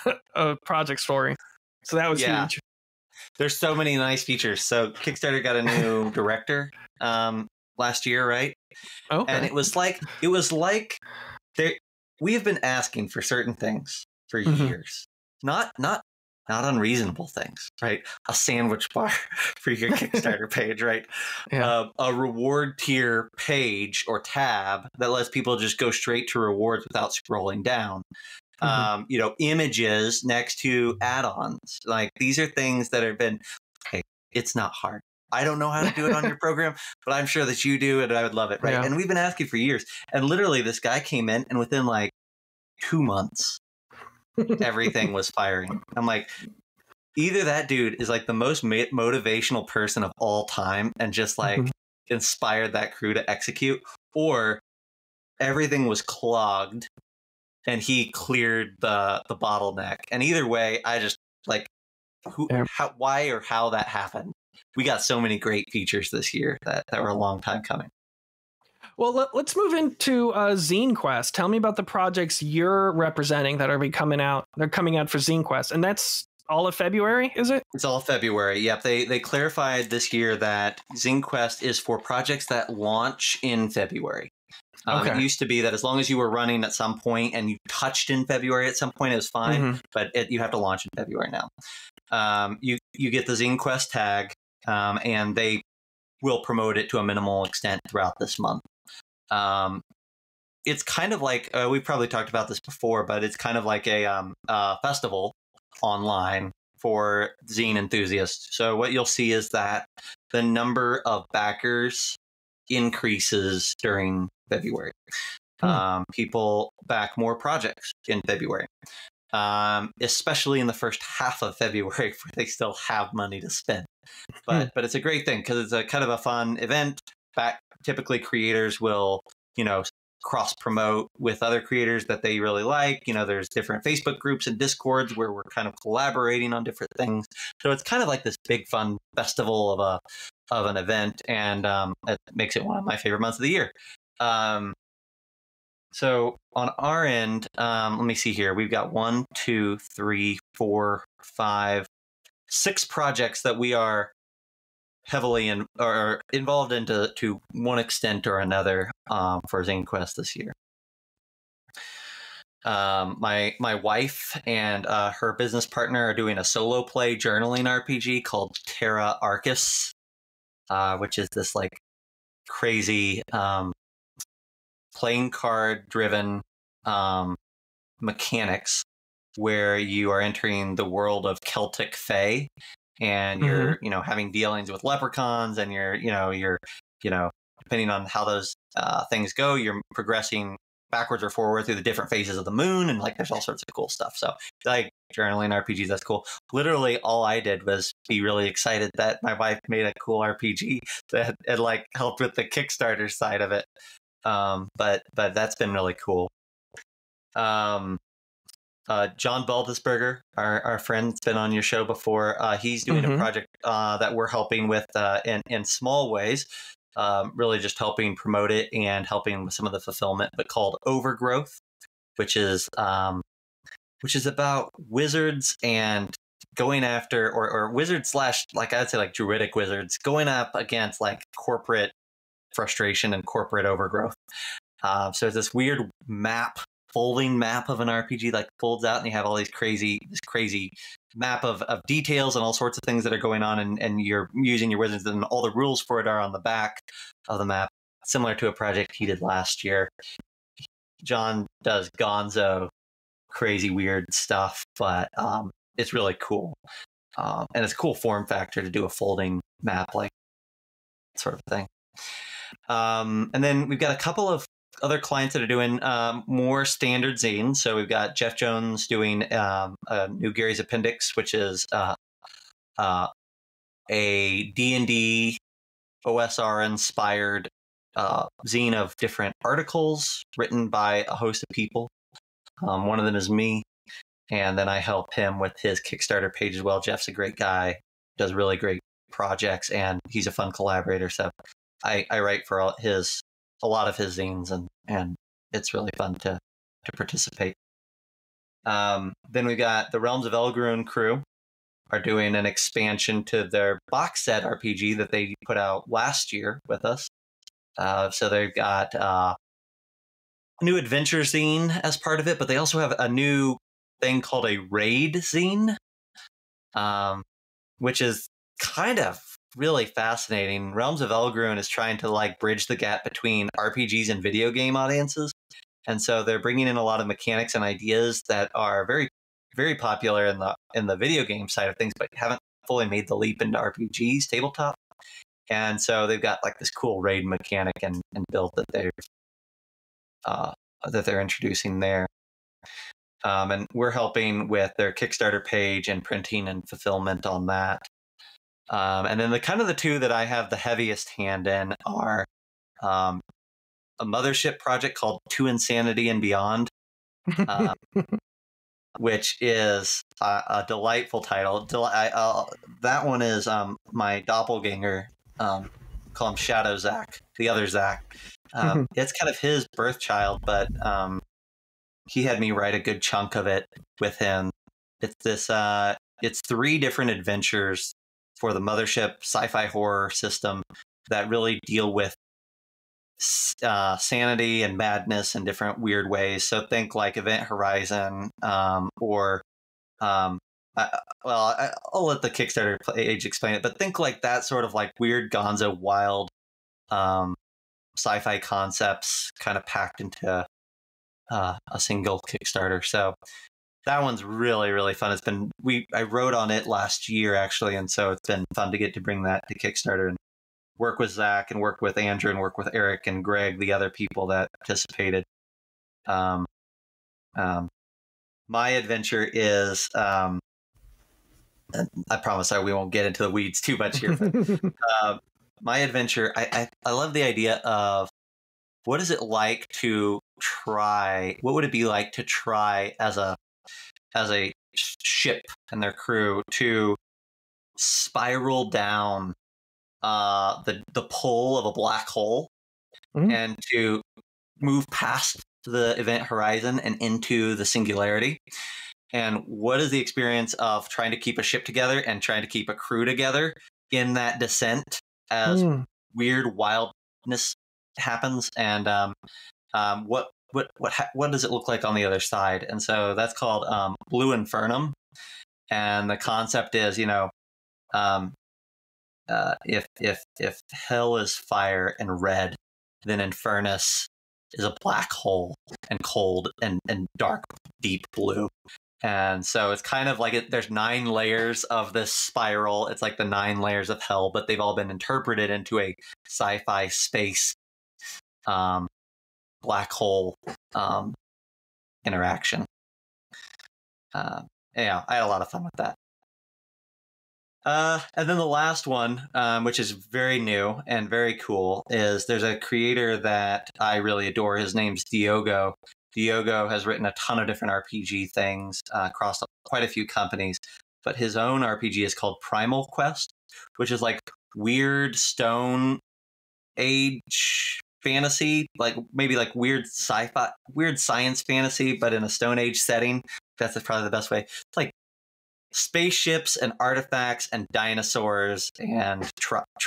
a, a project story. So that was Yeah. huge. There's so many nice features. So Kickstarter got a new director um, last year, right? Okay. and it was like it was like there we have been asking for certain things for Mhm. years not not not unreasonable things right a sandwich bar for your kickstarter page right Yeah. uh, a reward tier page or tab that lets people just go straight to rewards without scrolling down Mhm. um, you know images next to add-ons like these are things that have been okay it's not hard I don't know how to do it on your program, but I'm sure that you do, and I would love it, right? Yeah. And we've been asking for years. And literally, this guy came in, and within like two months, everything was firing. I'm like, either that dude is like the most ma- motivational person of all time, and just like Mhm. inspired that crew to execute, or everything was clogged, and he cleared the the bottleneck. And either way, I just like who, how, why, or how that happened. We got so many great features this year that, that were a long time coming. Well, let, us move into uh, Zine Quest. Tell me about the projects you're representing that are be coming out. They're coming out for Zine Quest, and that's all of February, is it? It's all February. Yep, they they clarified this year that ZineQuest is for projects that launch in February. Um, It used to be that as long as you were running at some point and you touched in February at some point, it was fine. Mhm. But it, you have to launch in February now. Um, you you get the ZineQuest tag, um, and they will promote it to a minimal extent throughout this month. Um, it's kind of like uh, we've probably talked about this before, but it's kind of like a um, uh, festival online for zine enthusiasts. So what you'll see is that the number of backers increases during February. Hmm. Um, people back more projects in February, um, especially in the first half of February where they still have money to spend. But but it's a great thing because it's a kind of a fun event. Back typically creators will you know cross promote with other creators that they really like. You know, there's different Facebook groups and discords where we're kind of collaborating on different things. So it's kind of like this big fun festival of a of an event, and um, it makes it one of my favorite months of the year. Um, so on our end, um, let me see here. We've got one, two, three, four, five, six projects that we are heavily in, or involved into to one extent or another um, for Zine Quest this year. Um, my my wife and uh, her business partner are doing a solo play journaling RPG called Terra Arcus, uh, which is this like crazy um, playing card driven um, mechanics where you are entering the world of Celtic Fae and you're you know having dealings with leprechauns and you're you know you're you know depending on how those uh, things go you're progressing backwards or forward through the different phases of the moon and like there's all sorts of cool stuff. So like journaling rpgs that's cool. Literally all i did was be really excited that my wife made a cool rpg that it like helped with the kickstarter side of it um but but that's been really cool um uh, John Baldesberger, our, our friend's been on your show before. Uh, he's doing a Mhm. project uh, that we're helping with uh, in, in small ways, um, really just helping promote it and helping with some of the fulfillment, but called Overgrowth, which is um, which is about wizards and going after or, or wizards slash like I'd say like druidic wizards going up against like corporate frustration and corporate overgrowth. Uh, so it's this weird map folding map of an RPG like folds out and you have all these crazy this crazy map of, of details and all sorts of things that are going on and, and you're using your wizards and all the rules for it are on the back of the map similar to a project he did last year. John does gonzo crazy weird stuff but um, it's really cool. Um, and it's a cool form factor to do a folding map like sort of thing um, and then we've got a couple of other clients that are doing um, more standard zines. So we've got Jeff Jones doing um, a new Gary's Appendix, which is uh, uh, a D&D OSR inspired uh, zine of different articles written by a host of people. Um, one of them is me, and then I help him with his Kickstarter page as well. Jeff's a great guy, does really great projects, and he's a fun collaborator. So I, I write for all his a lot of his zines, and and it's really fun to to participate. Um, then we got the Realms of Elgrun crew are doing an expansion to their box set RPG that they put out last year with us. Uh, so they've got uh, a new adventure zine as part of it, but they also have a new thing called a raid zine, um, which is kind of really fascinating. Realms of Elgrun is trying to like bridge the gap between RPGs and video game audiences. And so they're bringing in a lot of mechanics and ideas that are very, very popular in the in the video game side of things, but haven't fully made the leap into RPGs, tabletop. And so they've got like this cool raid mechanic and, and build that they're uh, that they're introducing there. Um, and we're helping with their Kickstarter page and printing and fulfillment on that. Um, and then the kind of the two that I have the heaviest hand in are um, a mothership project called To Insanity and Beyond, uh, which is a, a delightful title. Del- I, uh, that one is um, my doppelganger. Um, call him Shadow Zach, the other Zach. Um, it's kind of his birth child, but um, he had me write a good chunk of it with him. It's this. Uh, it's three different adventures for the mothership sci-fi horror system that really deal with uh, sanity and madness in different weird ways. So think like Event Horizon um, or um, I, well, I, will let the Kickstarter page explain it, but think like that sort of like weird Gonzo wild um, sci-fi concepts kind of packed into uh, a single Kickstarter. So that one's really really fun. It's been we I wrote on it last year actually, and so it's been fun to get to bring that to Kickstarter and work with Zach and work with Andrew and work with Eric and Greg, the other people that participated. Um, um, my adventure is um, I promise I we won't get into the weeds too much here. But, uh, my adventure, I, I I love the idea of what is it like to try what would it be like to try as a as a ship and their crew to spiral down uh, the the pull of a black hole mm-hmm. and to move past the event horizon and into the singularity. And what is the experience of trying to keep a ship together and trying to keep a crew together in that descent as mm. weird wildness happens? And um, um, what what what what does it look like on the other side? And so that's called um, Blue Infernum, and the concept is you know um, uh, if if if hell is fire and red, then Infernus is a black hole and cold and and dark deep blue. And so it's kind of like it, there's nine layers of this spiral. It's like the nine layers of hell, but they've all been interpreted into a sci-fi space um, black hole um, interaction. Uh, yeah, I had a lot of fun with that. Uh, and then the last one, um, which is very new and very cool, is there's a creator that I really adore. His name's Diogo. Diogo has written a ton of different RPG things uh, across quite a few companies, but his own RPG is called Primal Quest, which is like weird stone age fantasy, like maybe like weird sci-fi, weird science fantasy, but in a Stone Age setting. That's probably the best way. It's like spaceships and artifacts and dinosaurs and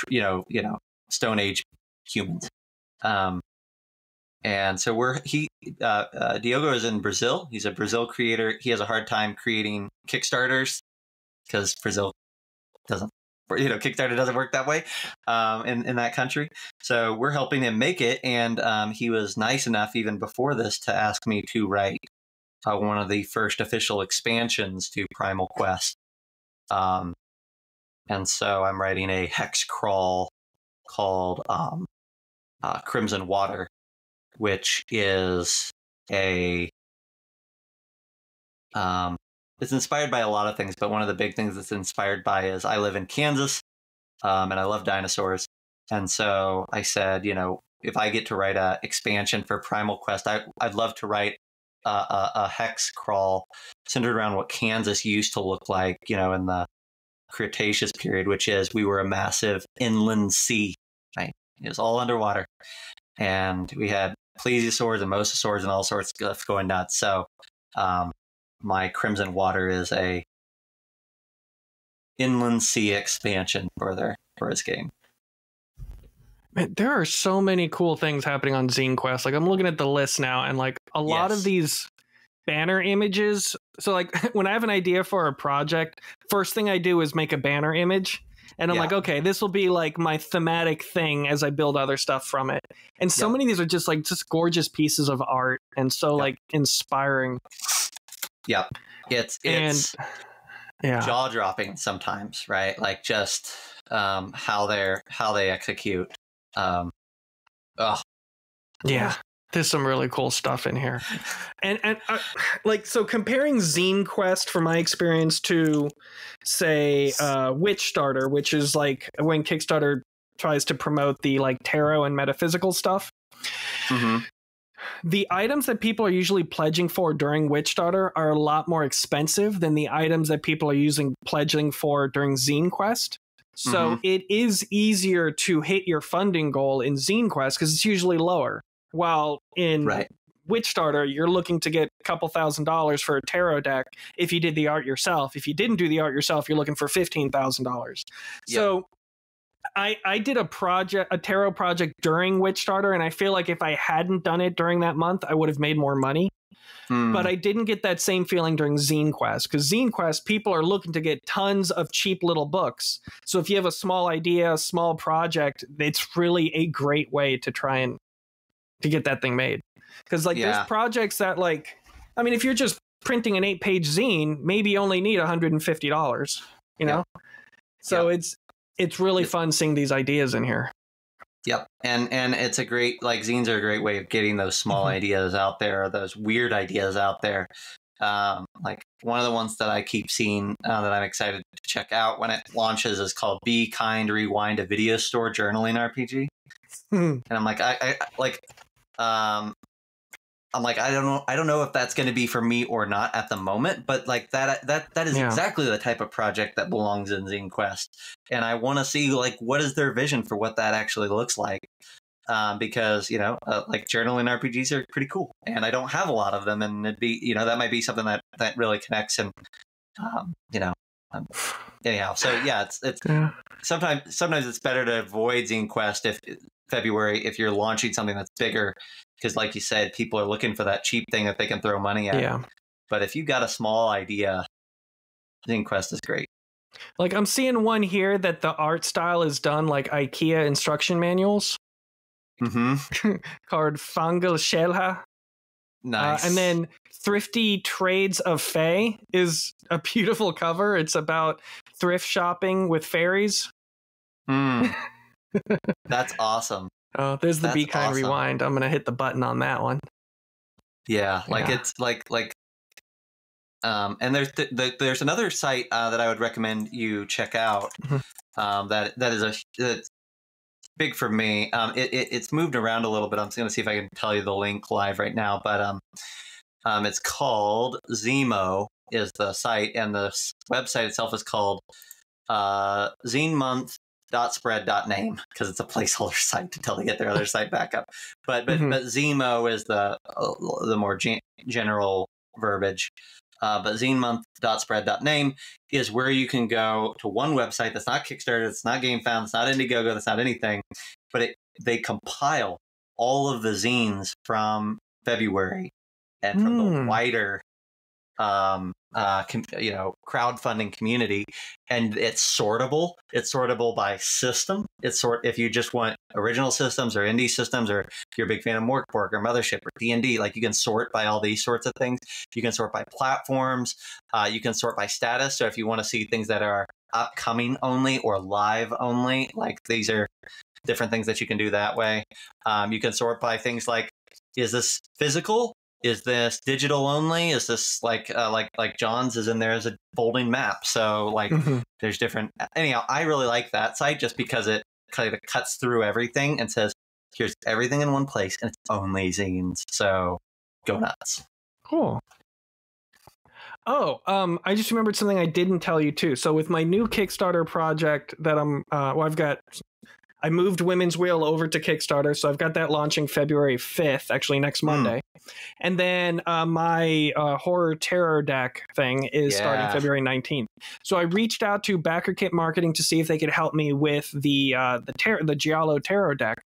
you know, you know, Stone Age humans. Um, and so we're he uh, uh, Diogo is in Brazil. He's a Brazil creator. He has a hard time creating Kickstarters because Brazil doesn't you know Kickstarter doesn't work that way um, in in that country. So we're helping him make it, and um, he was nice enough even before this to ask me to write uh, one of the first official expansions to Primal Quest. Um, and so I'm writing a hex crawl called um, uh, Crimson Water, which is a um, it's inspired by a lot of things, but one of the big things it's inspired by is I live in Kansas, um, and I love dinosaurs, and so I said, you know, if I get to write a expansion for Primal Quest, I, I'd love to write a, a, a hex crawl centered around what Kansas used to look like, you know, in the Cretaceous period, which is we were a massive inland sea, right? It was all underwater, and we had plesiosaurs and mosasaurs and all sorts of stuff going nuts. So, um, my Crimson Water is a inland sea expansion for their for his game. Man, there are so many cool things happening on Zine Quest. Like I'm looking at the list now, and like a lot Yes. of these banner images. So like when I have an idea for a project, first thing I do is make a banner image. And I'm Yeah. like, okay, this will be like my thematic thing as I build other stuff from it. And so Yeah. many of these are just like just gorgeous pieces of art and so Yeah. like inspiring. Yep, it's And it's yeah. jaw dropping sometimes, right? Like just um, how they're how they execute. Um, oh, Yeah. There's some really cool stuff in here. And and uh, like so comparing Zine Quest from my experience to say uh Witch Starter, which is like when Kickstarter tries to promote the like tarot and metaphysical stuff. mhm. The items that people are usually pledging for during Witch Starter are a lot more expensive than the items that people are using pledging for during Zine Quest. So Mhm. it is easier to hit your funding goal in Zine Quest because it's usually lower. While in right. Witch Starter, you're looking to get a couple thousand dollars for a tarot deck if you did the art yourself. If you didn't do the art yourself, you're looking for fifteen thousand dollars. So I I did a project a tarot project during Witch Starter, and I feel like if I hadn't done it during that month, I would have made more money. Hmm. But I didn't get that same feeling during Zine Quest because Zine Quest people are looking to get tons of cheap little books. So if you have a small idea, a small project, it's really a great way to try and to get that thing made. Because like Yeah. there's projects that like, I mean, if you're just printing an eight page zine, maybe you only need $150. You know, so it's it's really fun seeing these ideas in here. Yep, and and it's a great like zines are a great way of getting those small Mhm. ideas out there, those weird ideas out there. Um, like one of the ones that I keep seeing uh, that I'm excited to check out when it launches is called "Be Kind, Rewind: A Video Store Journaling RPG," and I'm like, I, I I- like, um, I'm like, I don't know, I don't know if that's going to be for me or not at the moment, but like that that that is Yeah. exactly the type of project that belongs in Zine Quest, and I want to see like what is their vision for what that actually looks like um, because you know, uh, like journaling RPGs are pretty cool, and I don't have a lot of them, and it'd be you know that might be something that that really connects, and um, you know, um, anyhow. So yeah, it's it's yeah. sometimes sometimes it's better to avoid Zine Quest if February if you're launching something that's bigger, because like you said, people are looking for that cheap thing that they can throw money at. Yeah. But if you got a small idea, Zine Quest is great. Like I'm seeing one here that the art style is done like IKEA instruction manuals Mm-hmm. called Fangal Shelha. Nice. Uh, and then Thrifty Trades of Fae is a beautiful cover. It's about thrift shopping with fairies. Mm. that's awesome. Oh, there's the That's Be Kind awesome. Rewind. I'm gonna hit the button on that one. Yeah, like Yeah. it's like like um and there's th- th- there's another site uh, that I would recommend you check out. Mhm. Um that that is a that's big for me. Um it, it it's moved around a little bit. I'm just going to see if I can tell you the link live right now, but um um it's called Zemo is the site and the website itself is called uh zine month dot spread dot name because it's a placeholder site until they get their other site back up but but Mhm. but zemo is the uh, the more gen- general verbiage uh, but zinemonth.spread.name is where you can go to one website that's not kickstarter it's not gamefound it's not indiegogo that's not anything but it they compile all of the zines from February and from the Hmm. wider um uh com- you know crowdfunding community and it's sortable. It's sortable by system. It's sort if you just want original systems or indie systems or if you're a big fan of Morkborg or Mothership or D&D like you can sort by all these sorts of things. You can sort by platforms. Uh, you can sort by status. So if you want to see things that are upcoming only or live only like these are different things that you can do that way. Um, you can sort by things like is this physical is this digital only is this like uh, like like john's is in there as a folding map so like Mhm. there's different anyhow i really like that site just because it kind of cuts through everything and says here's everything in one place and it's only zines so go nuts Cool. Oh, um, I just remembered something I didn't tell you too. So with my new Kickstarter project that I'm, uh, well, I've got, I moved Women's Wheel over to Kickstarter, so I've got that launching February 5th, actually next Hmm. Monday, and then uh, my uh, horror terror deck thing is starting February 19th. So I reached out to Backer Kit Marketing to see if they could help me with the uh, the ter- the Giallo Tarot deck.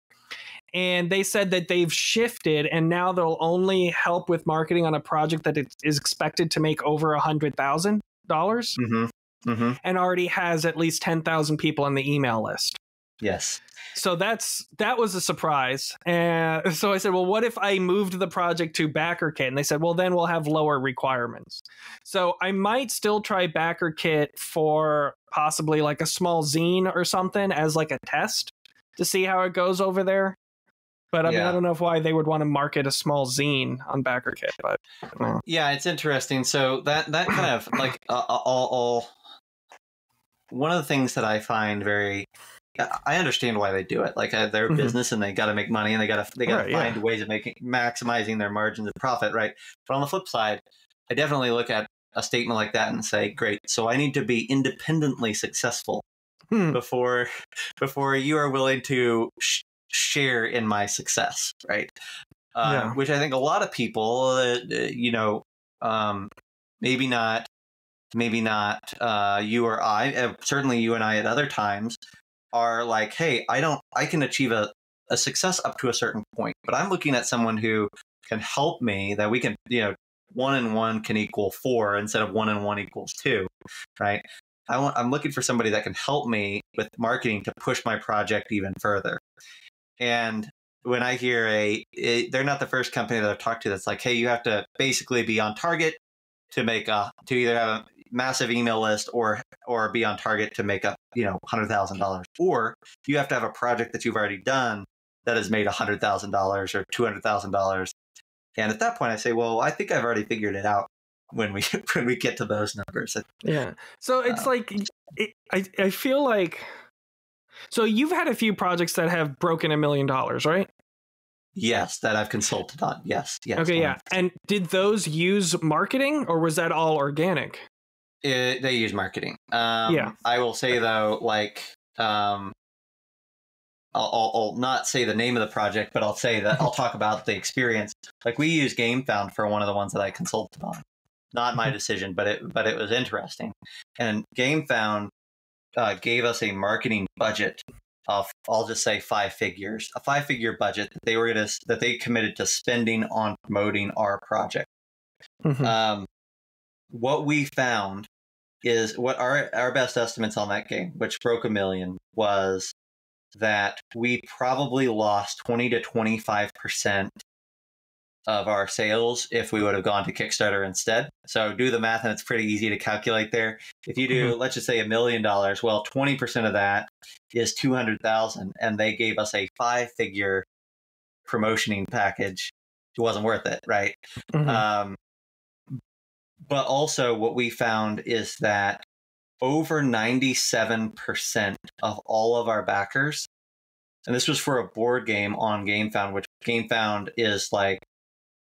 And they said that they've shifted and now they'll only help with marketing on a project that is expected to make over a hundred thousand dollars. Mm-hmm. Mm-hmm. And already has at least 10,000 people on the email list yes. So that's that was a surprise. And so i said well what if i moved the project to BackerKit and they said well then we'll have lower requirements. So i might still try BackerKit for possibly like a small zine or something as like a test to see how it goes over there. But i mean Yeah. i don't know if why they would want to market a small zine on BackerKit but uh, Yeah, it's interesting. So that that kind of like uh, all, all one of the things that I find very I understand why they do it. Like uh, they're a Mhm. business and they got to make money and they got to they got to Right, yeah. find ways of making maximizing their margins of profit, right? But on the flip side, I definitely look at a statement like that and say, "Great, so I need to be independently successful hmm, before before you are willing to sh- share in my success, right? Uh, Yeah. Which I think a lot of people, uh, uh, you know, um, maybe not, maybe not uh, you or I, uh, certainly you and I at other times are like, hey, I don't, I can achieve a, a success up to a certain point, but I'm looking at someone who can help me that we can, you know, one and one can equal four instead of one and one equals two, right? I want, I'm looking for somebody that can help me with marketing to push my project even further. And when I hear a, it, they're not the first company that I've talked to that's like, hey, you have to basically be on target to make a, to either have a massive email list or, or be on target to make up, you know, hundred thousand dollars, or you have to have a project that you've already done that has made hundred thousand dollars or two hundred thousand dollars. And at that point, I say, well, I think I've already figured it out when we when we get to those numbers. Yeah. So it's Uh, like it, I I feel like so you've had a few projects that have broken a million dollars, right? Yes, that I've consulted on. Yes, yes. okay, yeah. And did those use marketing or was that all organic? It, they use marketing. Um, Yeah. I will say though, like, um, I'll, I'll, I'll not say the name of the project, but I'll say that I'll talk about the experience. Like we use GameFound for one of the ones that I consulted on. Not my decision, but it but it was interesting. And GameFound uh, gave us a marketing budget of I'll just say five figures, a five figure budget that they were gonna that they committed to spending on promoting our project Mhm. um, what we found is what our our best estimates on that game, which broke a million, was that we probably lost twenty to twenty five percent of our sales if we would have gone to Kickstarter instead. So do the math, and it's pretty easy to calculate there. If you do, let's just say a million dollars, well, twenty percent of that is two hundred thousand, and they gave us a five figure promotioning package. It wasn't worth it, right? Mhm. Um, but also, what we found is that over 97% of all of our backers, and this was for a board game on GameFound, which GameFound is like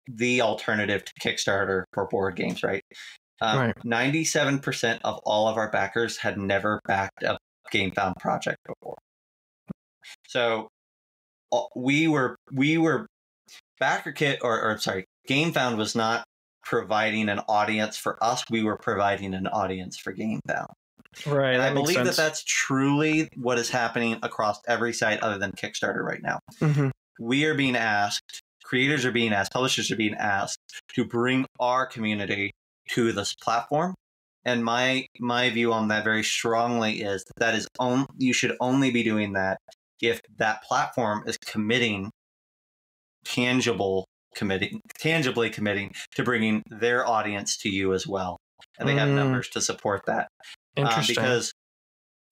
the alternative to Kickstarter for board games, right? Um, Right. 97% of all of our backers had never backed a GameFound project before. So we were we were backer kit or, or sorry gamefound was not providing an audience for us we were providing an audience for gamefound right. and i believe that that's truly what is happening across every site other than kickstarter right now Mhm. we are being asked, creators are being asked, publishers are being asked to bring our community to this platform. And my my view on that very strongly is that, that is on, you should only be doing that if that platform is committing tangible committing tangibly committing to bringing their audience to you as well and they have Mm. numbers to support that Uh, Interesting. because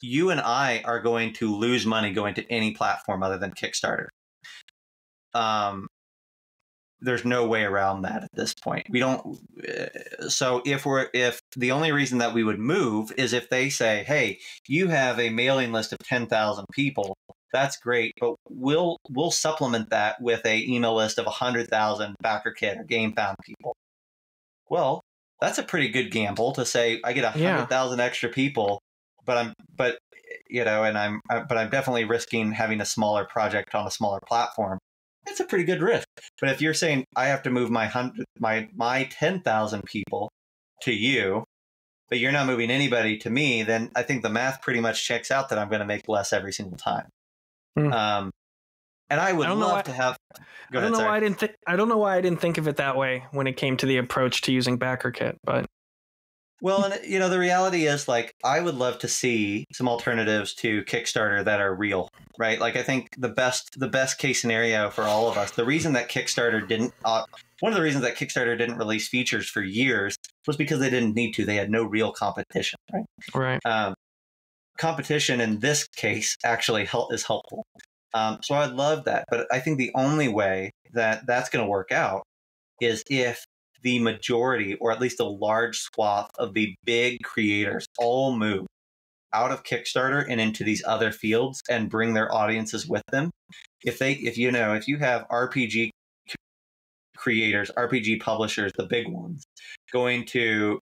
you and I are going to lose money going to any platform other than Kickstarter. Um, there's no way around that at this point. We don't. uh, So if we're if the only reason that we would move is if they say, "Hey, you have a mailing list of ten thousand people." That's great, but we'll we'll supplement that with a email list of hundred thousand BackerKit or GameFound people. Well, that's a pretty good gamble to say I get a Yeah. hundred thousand extra people, but I'm but you know, and I'm uh, but I'm definitely risking having a smaller project on a smaller platform. It's a pretty good risk. But if you're saying I have to move my hundred my my ten thousand people to you, but you're not moving anybody to me, then I think the math pretty much checks out that I'm going to make less every single time. Hmm. Um, and I would I love why- to have. Go I ahead, don't know sorry. why I didn't. Th- I don't know why I didn't think of it that way when it came to the approach to using BackerKit. But Well, and you know, the reality is like I would love to see some alternatives to Kickstarter that are real, right? Like I think the best the best case scenario for all of us. The reason that Kickstarter didn't uh, one of the reasons that Kickstarter didn't release features for years was because they didn't need to. They had no real competition, right? right, Um, competition in this case actually help is helpful. Um, so I'd love that, but I think the only way that that's going to work out is if the majority, or at least a large swath of the big creators, all move out of Kickstarter and into these other fields and bring their audiences with them. If they, if you know, if you have RPG creators, RPG publishers, the big ones, going to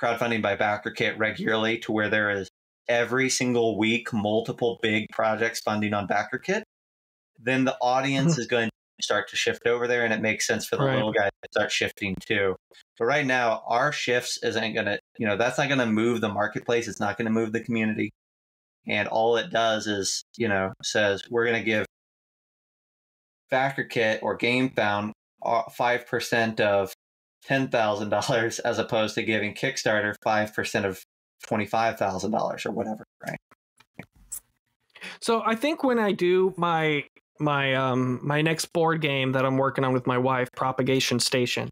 crowdfunding by BackerKit regularly to where there is every single week multiple big projects funding on BackerKit, then the audience is going to start to shift over there and it makes sense for the Right. little guys to start shifting too. But right now, our shifts isn't going to, you know, that's not going to move the marketplace. It's not going to move the community. And all it does is, you know, says we're going to give BackerKit or GameFound uh, 5% of $10,000 as opposed to giving Kickstarter 5% of $25,000 or whatever, right? So I think when I do my my um my next board game that I'm working on with my wife, Propagation Station,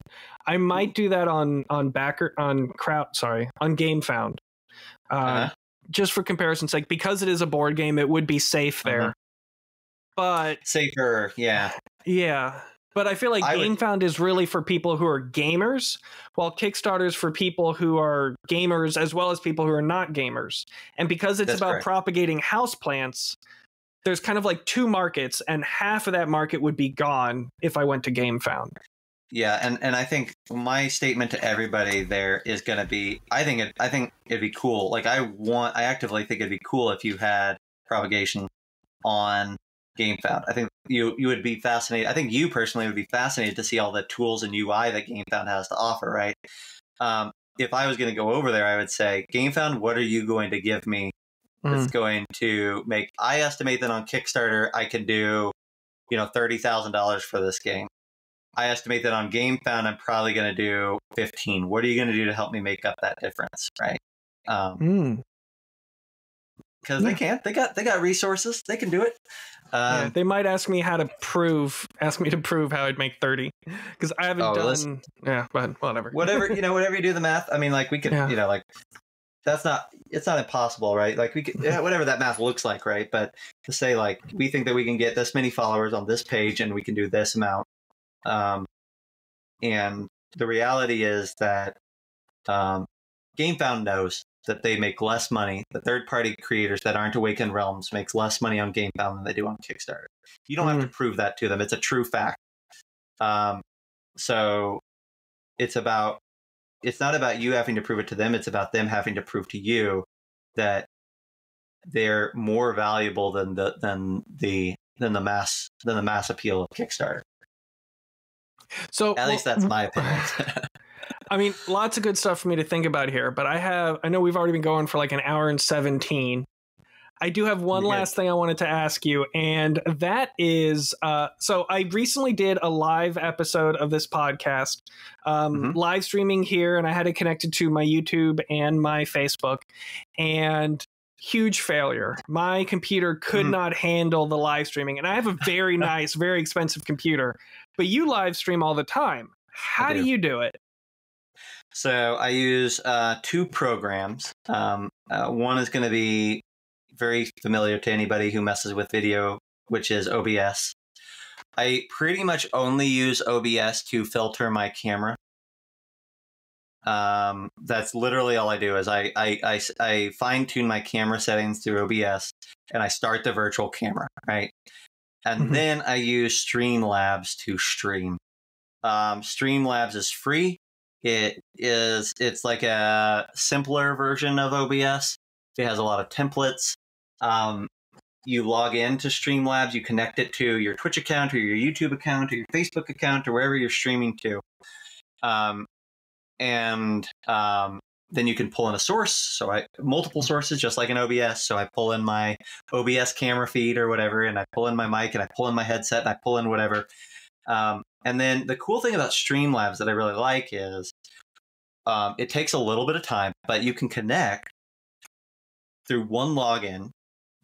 I might do that on on backer on crowd sorry on GameFound. Uh, Uh-huh. Just for comparison's sake, because it is a board game, it would be safe there. Uh-huh. But Safer, yeah. yeah, but I feel like I would- GameFound is really for people who are gamers, while Kickstarter is for people who are gamers as well as people who are not gamers. And because it's That's about correct. propagating houseplants, there's kind of like two markets, and half of that market would be gone if I went to GameFound. Yeah, and, and I think my statement to everybody there is going to be I think it I think it'd be cool. Like I want I actively think it'd be cool if you had propagation on GameFound. I think you you would be fascinated. I think you personally would be fascinated to see all the tools and UI that GameFound has to offer, right? Um, if I was going to go over there, I would say, GameFound, what are you going to give me that's going to make? I estimate that on Kickstarter, I can do, you know, thirty thousand dollars for this game. I estimate that on GameFound, I'm probably going to do fifteen. What are you going to do to help me make up that difference, right? Um, Mm. Because Yeah. they can't. They got they got resources. They can do it. Yeah, Um, they might ask me how to prove, ask me to prove how I'd make thirty, because I haven't Oh, done. listen. Yeah, but whatever. whatever you know, whatever you do the math. I mean, like we could, Yeah. you know, like that's not it's not impossible, right? Like we could yeah, whatever that math looks like, right? But to say like we think that we can get this many followers on this page and we can do this amount, um, and the reality is that um, GameFound knows that they make less money. The third party creators that aren't Awakened Realms makes less money on GameFound than they do on Kickstarter. You don't have to prove that to them. It's a true fact. Um, so it's about it's not about you having to prove it to them. It's about them having to prove to you that they're more valuable than the than the than the mass than the mass appeal of Kickstarter. So At least that's my opinion. I mean, lots of good stuff for me to think about here, but I have I know we've already been going for like an hour and 17. I do have one last thing I wanted to ask you, and that is uh, so I recently did a live episode of this podcast, um, Mhm. live streaming here, and I had it connected to my YouTube and my Facebook, and huge failure. My computer could Mhm. not handle the live streaming, and I have a very nice, very expensive computer, but you live stream all the time. How do do. you do it? So I use uh, two programs. Um, uh, one is going to be very familiar to anybody who messes with video, which is OBS. I pretty much only use OBS to filter my camera. Um, that's literally all I do is I, I, I, I fine tune my camera settings through OBS and I start the virtual camera, right? And Mhm. then I use Streamlabs to stream. Um, Streamlabs is free. It is it's like a simpler version of OBS. It has a lot of templates. Um, you log into Streamlabs, you connect it to your Twitch account or your YouTube account or your Facebook account or wherever you're streaming to. Um, and um, then you can pull in a source. So I multiple sources, just like in OBS. So I pull in my OBS camera feed or whatever, and I pull in my mic and I pull in my headset and I pull in whatever. Um, and then the cool thing about Streamlabs that I really like is um, it takes a little bit of time, but you can connect through one login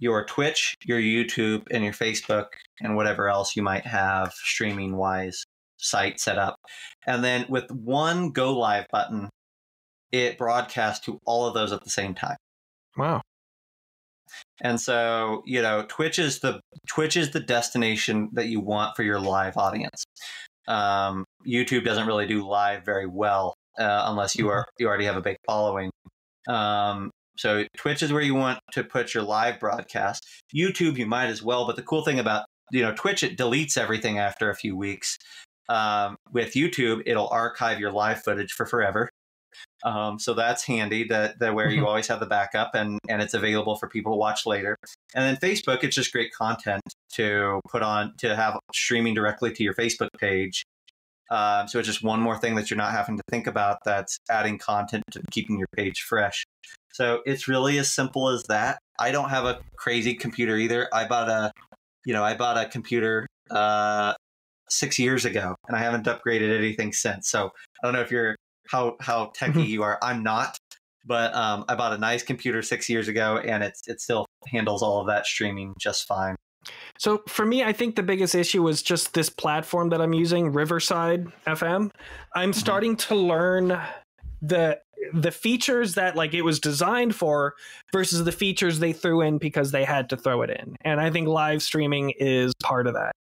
your Twitch, your YouTube, and your Facebook, and whatever else you might have streaming wise site set up. And then with one go live button, it broadcasts to all of those at the same time. Wow. And so, you know, Twitch is the Twitch is the destination that you want for your live audience. Um, YouTube doesn't really do live very well uh, unless you are you already have a big following. Um, so Twitch is where you want to put your live broadcast. YouTube, you might as well. But the cool thing about you know Twitch, it deletes everything after a few weeks. Um, with YouTube, it'll archive your live footage for forever. Um, so that's handy that, that where you Mhm. always have the backup and, and it's available for people to watch later. And then Facebook, it's just great content to put on to have streaming directly to your Facebook page. Um, so it's just one more thing that you're not having to think about that's adding content to keeping your page fresh. So it's really as simple as that. I don't have a crazy computer either. I bought a, you know, I bought a computer uh, six years ago, and I haven't upgraded anything since. So I don't know if you're how how techy you are. I'm not, but um, I bought a nice computer six years ago, and it's it still handles all of that streaming just fine. So for me, I think the biggest issue was just this platform that I'm using, Riverside FM. I'm mm-hmm. starting to learn the the features that like it was designed for versus the features they threw in because they had to throw it in. And I think live streaming is part of that.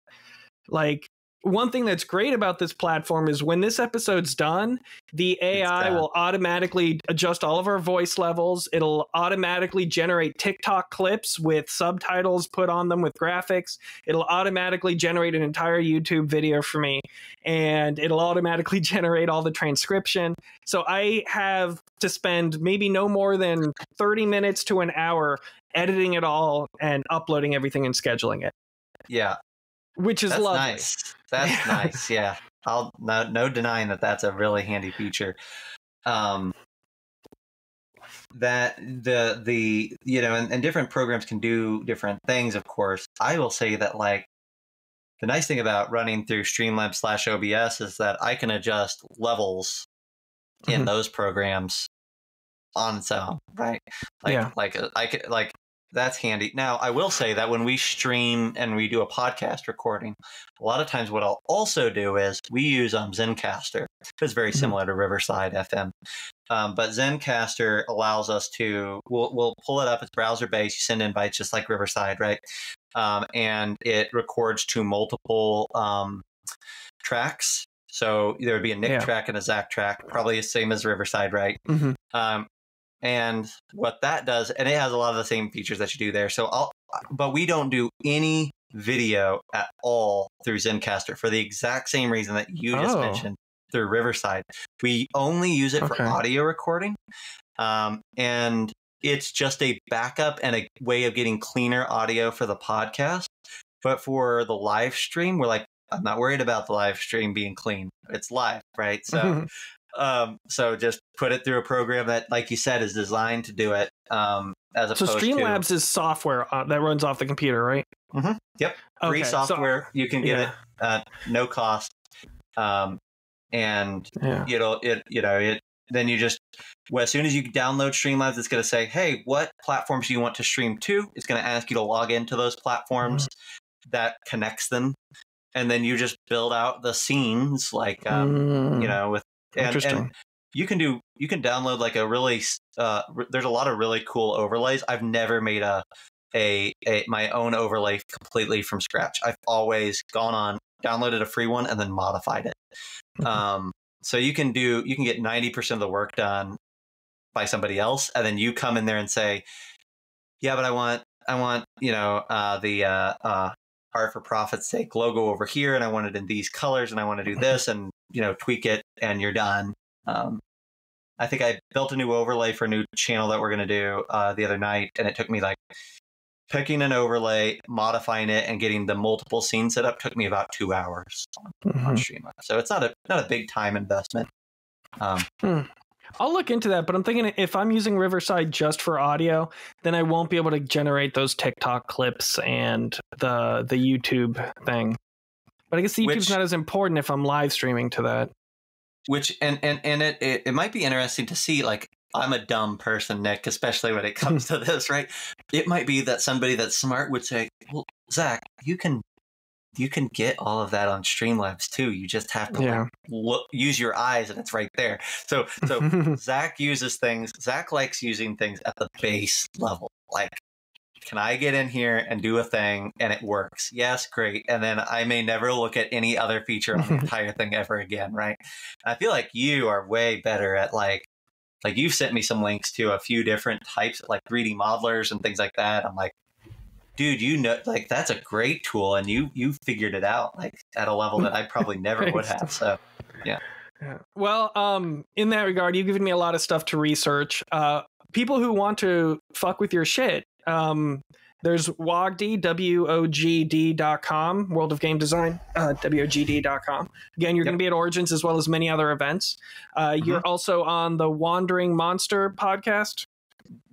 Like one thing that's great about this platform is when this episode's done, the AI will automatically adjust all of our voice levels. It'll automatically generate TikTok clips with subtitles put on them with graphics. It'll automatically generate an entire YouTube video for me and it'll automatically generate all the transcription. So I have to spend maybe no more than 30 minutes to an hour editing it all and uploading everything and scheduling it, Yeah, which is that's lovely. nice. That's nice. Yeah, I'll no, no denying that that's a really handy feature. Um, that the the you know and, and different programs can do different things. Of course, I will say that like the nice thing about running through Streamlabs slash OBS is that I can adjust levels in Mhm. those programs on its own, right? Like, Yeah. like uh, I could like that's handy. Now, I will say that when we stream and we do a podcast recording, a lot of times what I'll also do is we use um, Zencastr. It's very Mhm. similar to Riverside FM. Um, but Zencastr allows us to, we'll, we'll pull it up. It's browser based. You send invites just like Riverside, right? Um, and it records to multiple um, tracks. So there would be a Nick Yeah. track and a Zach track, probably the same as Riverside, right? Mhm. Um, and what that does, and it has a lot of the same features that you do there. So I'll, but we don't do any video at all through Zencastr for the exact same reason that you just Oh. mentioned through Riverside. We only use it Okay. for audio recording. Um, and it's just a backup and a way of getting cleaner audio for the podcast. But for the live stream, we're like, I'm not worried about the live stream being clean. It's live, right? So um, so just put it through a program that, like you said, is designed to do it. Um, as So Streamlabs to is software uh, that runs off the computer, right? Mhm. Yep. free Okay, so- software. you can get yeah. it at no cost, um, and Yeah. it'll it you know it. Then you just well, as soon as you download Streamlabs, it's going to say, "Hey, what platforms do you want to stream to?" It's going to ask you to log into those platforms that connects them, and then you just build out the scenes like um, Mm, you know with and, interesting. and you can do you can download like a really uh there's a lot of really cool overlays i've never made a a, a my own overlay completely from scratch i've always gone on downloaded a free one and then modified it Mhm. um so you can do you can get 90% of the work done by somebody else and then you come in there and say yeah but i want i want you know uh the uh uh art for profit's sake logo over here and i want it in these colors and i want to do this and you know tweak it and you're done. Um, i think i built a new overlay for a new channel that we're going to do uh, the other night and it took me like picking an overlay modifying it and getting the multiple scenes set up took me about two hours on, on Mhm. streamline so it's not a not a big time investment. Um, I'll look into that, but I'm thinking if I'm using Riverside just for audio, then I won't be able to generate those TikTok clips and the the YouTube thing. But I guess YouTube's Which- not as important if I'm live streaming to that. which and and and it, it it might be interesting to see like i'm a dumb person nick especially when it comes to this right it might be that somebody that's smart would say well zach you can you can get all of that on streamlabs too you just have to Yeah. like, look use your eyes and it's right there so so zach uses things zach likes using things at the base level like can I get in here and do a thing and it works? Yes, great. And then I may never look at any other feature on the entire thing ever again, right? I feel like you are way better at like like you've sent me some links to a few different types of like 3D modelers and things like that. I'm like, dude, you know like that's a great tool and you you figured it out like at a level that I probably never would have. So Yeah. Well, um, in that regard, you've given me a lot of stuff to research. Uh, people who want to fuck with your shit, um, there's WOGD, W-O-G-D dot com, World of Game Design, uh, W-O-G-D dot com. Again, you're Yep. going to be at Origins as well as many other events. Uh, You're also on the Wandering Monster podcast.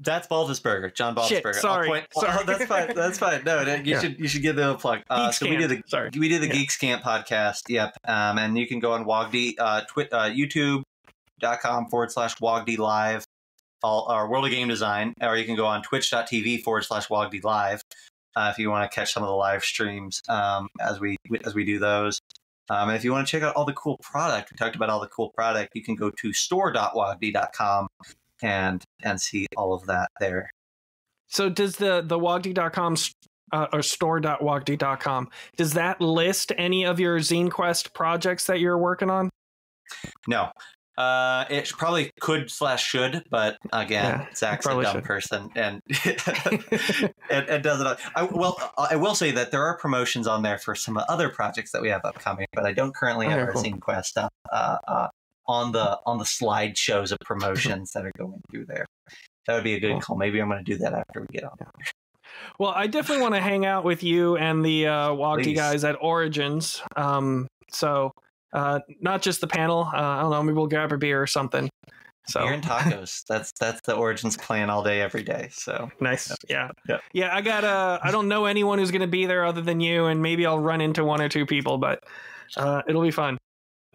That's Baldusberger, John Shit, Baldusberger. sorry, I'll point, sorry. Oh, that's fine. That's fine. No, no, you Yeah. should you should give them a plug. Uh, Geeks so we do the Camp, sorry. we do the Yeah. Geeks Camp podcast. Yep, um, and you can go on Wogd uh, twi- uh, YouTube.com forward slash Wogd Live, all our World of Game Design, or you can go on Twitch.tv forward slash Wogd Live uh, if you want to catch some of the live streams um, as we as we do those. Um, and if you want to check out all the cool product, we talked about all the cool product. You can go to store.wogd.com and and see all of that there. So does the the wogd.com uh, or store.wogd.com does that list any of your Zine Quest projects that you're working on? No. Uh, it probably could slash should, but again, Yeah, Zach's a dumb should. person and it, it doesn't. I, well, I will say that there are promotions on there for some other projects that we have upcoming, but I don't currently have Okay, our cool. Zine Quest stuff uh, uh, on the on the slideshows of promotions that are going through there. That would be a good call. Maybe I'm going to do that after we get on. Well, I definitely want to hang out with you and the uh, Please. guys at Origins. Um, so uh, not just the panel. Uh, I don't know. Maybe we'll grab a beer or something. So Beer and tacos. that's that's the Origins plan all day, every day. So nice. Yeah. Yeah. Yeah. I got. Uh, I don't know anyone who's going to be there other than you, and maybe I'll run into one or two people, but uh, it'll be fun.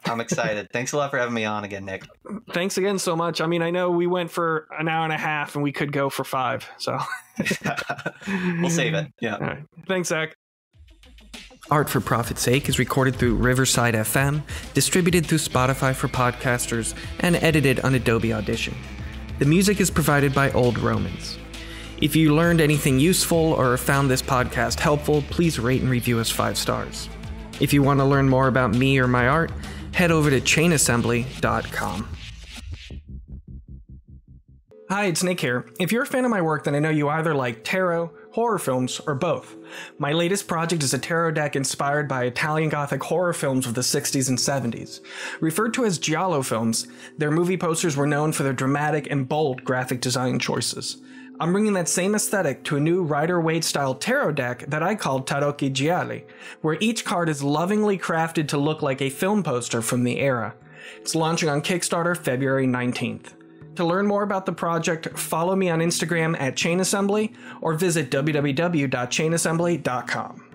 I'm excited. Thanks a lot for having me on again, Nick. Thanks again so much. I mean, I know we went for an hour and a half, and we could go for five. So we'll save it. Yeah. All right. Thanks, Zach. Art for Profit's Sake is recorded through Riverside FM, distributed through Spotify for podcasters, and edited on Adobe Audition. The music is provided by Old Romans. If you learned anything useful or found this podcast helpful, please rate and review us five stars. If you want to learn more about me or my art, head over to chainassembly.com. Hi, it's Nick here. If you're a fan of my work, then I know you either like tarot, horror films, or both. My latest project is a tarot deck inspired by Italian Gothic horror films of the 60s and 70s. Referred to as Giallo films, their movie posters were known for their dramatic and bold graphic design choices. I'm bringing that same aesthetic to a new Rider Waite style tarot deck that I called Tarocchi Gialli, where each card is lovingly crafted to look like a film poster from the era. It's launching on Kickstarter February 19th. To learn more about the project, follow me on Instagram at Chain Assembly or visit www.chainassembly.com.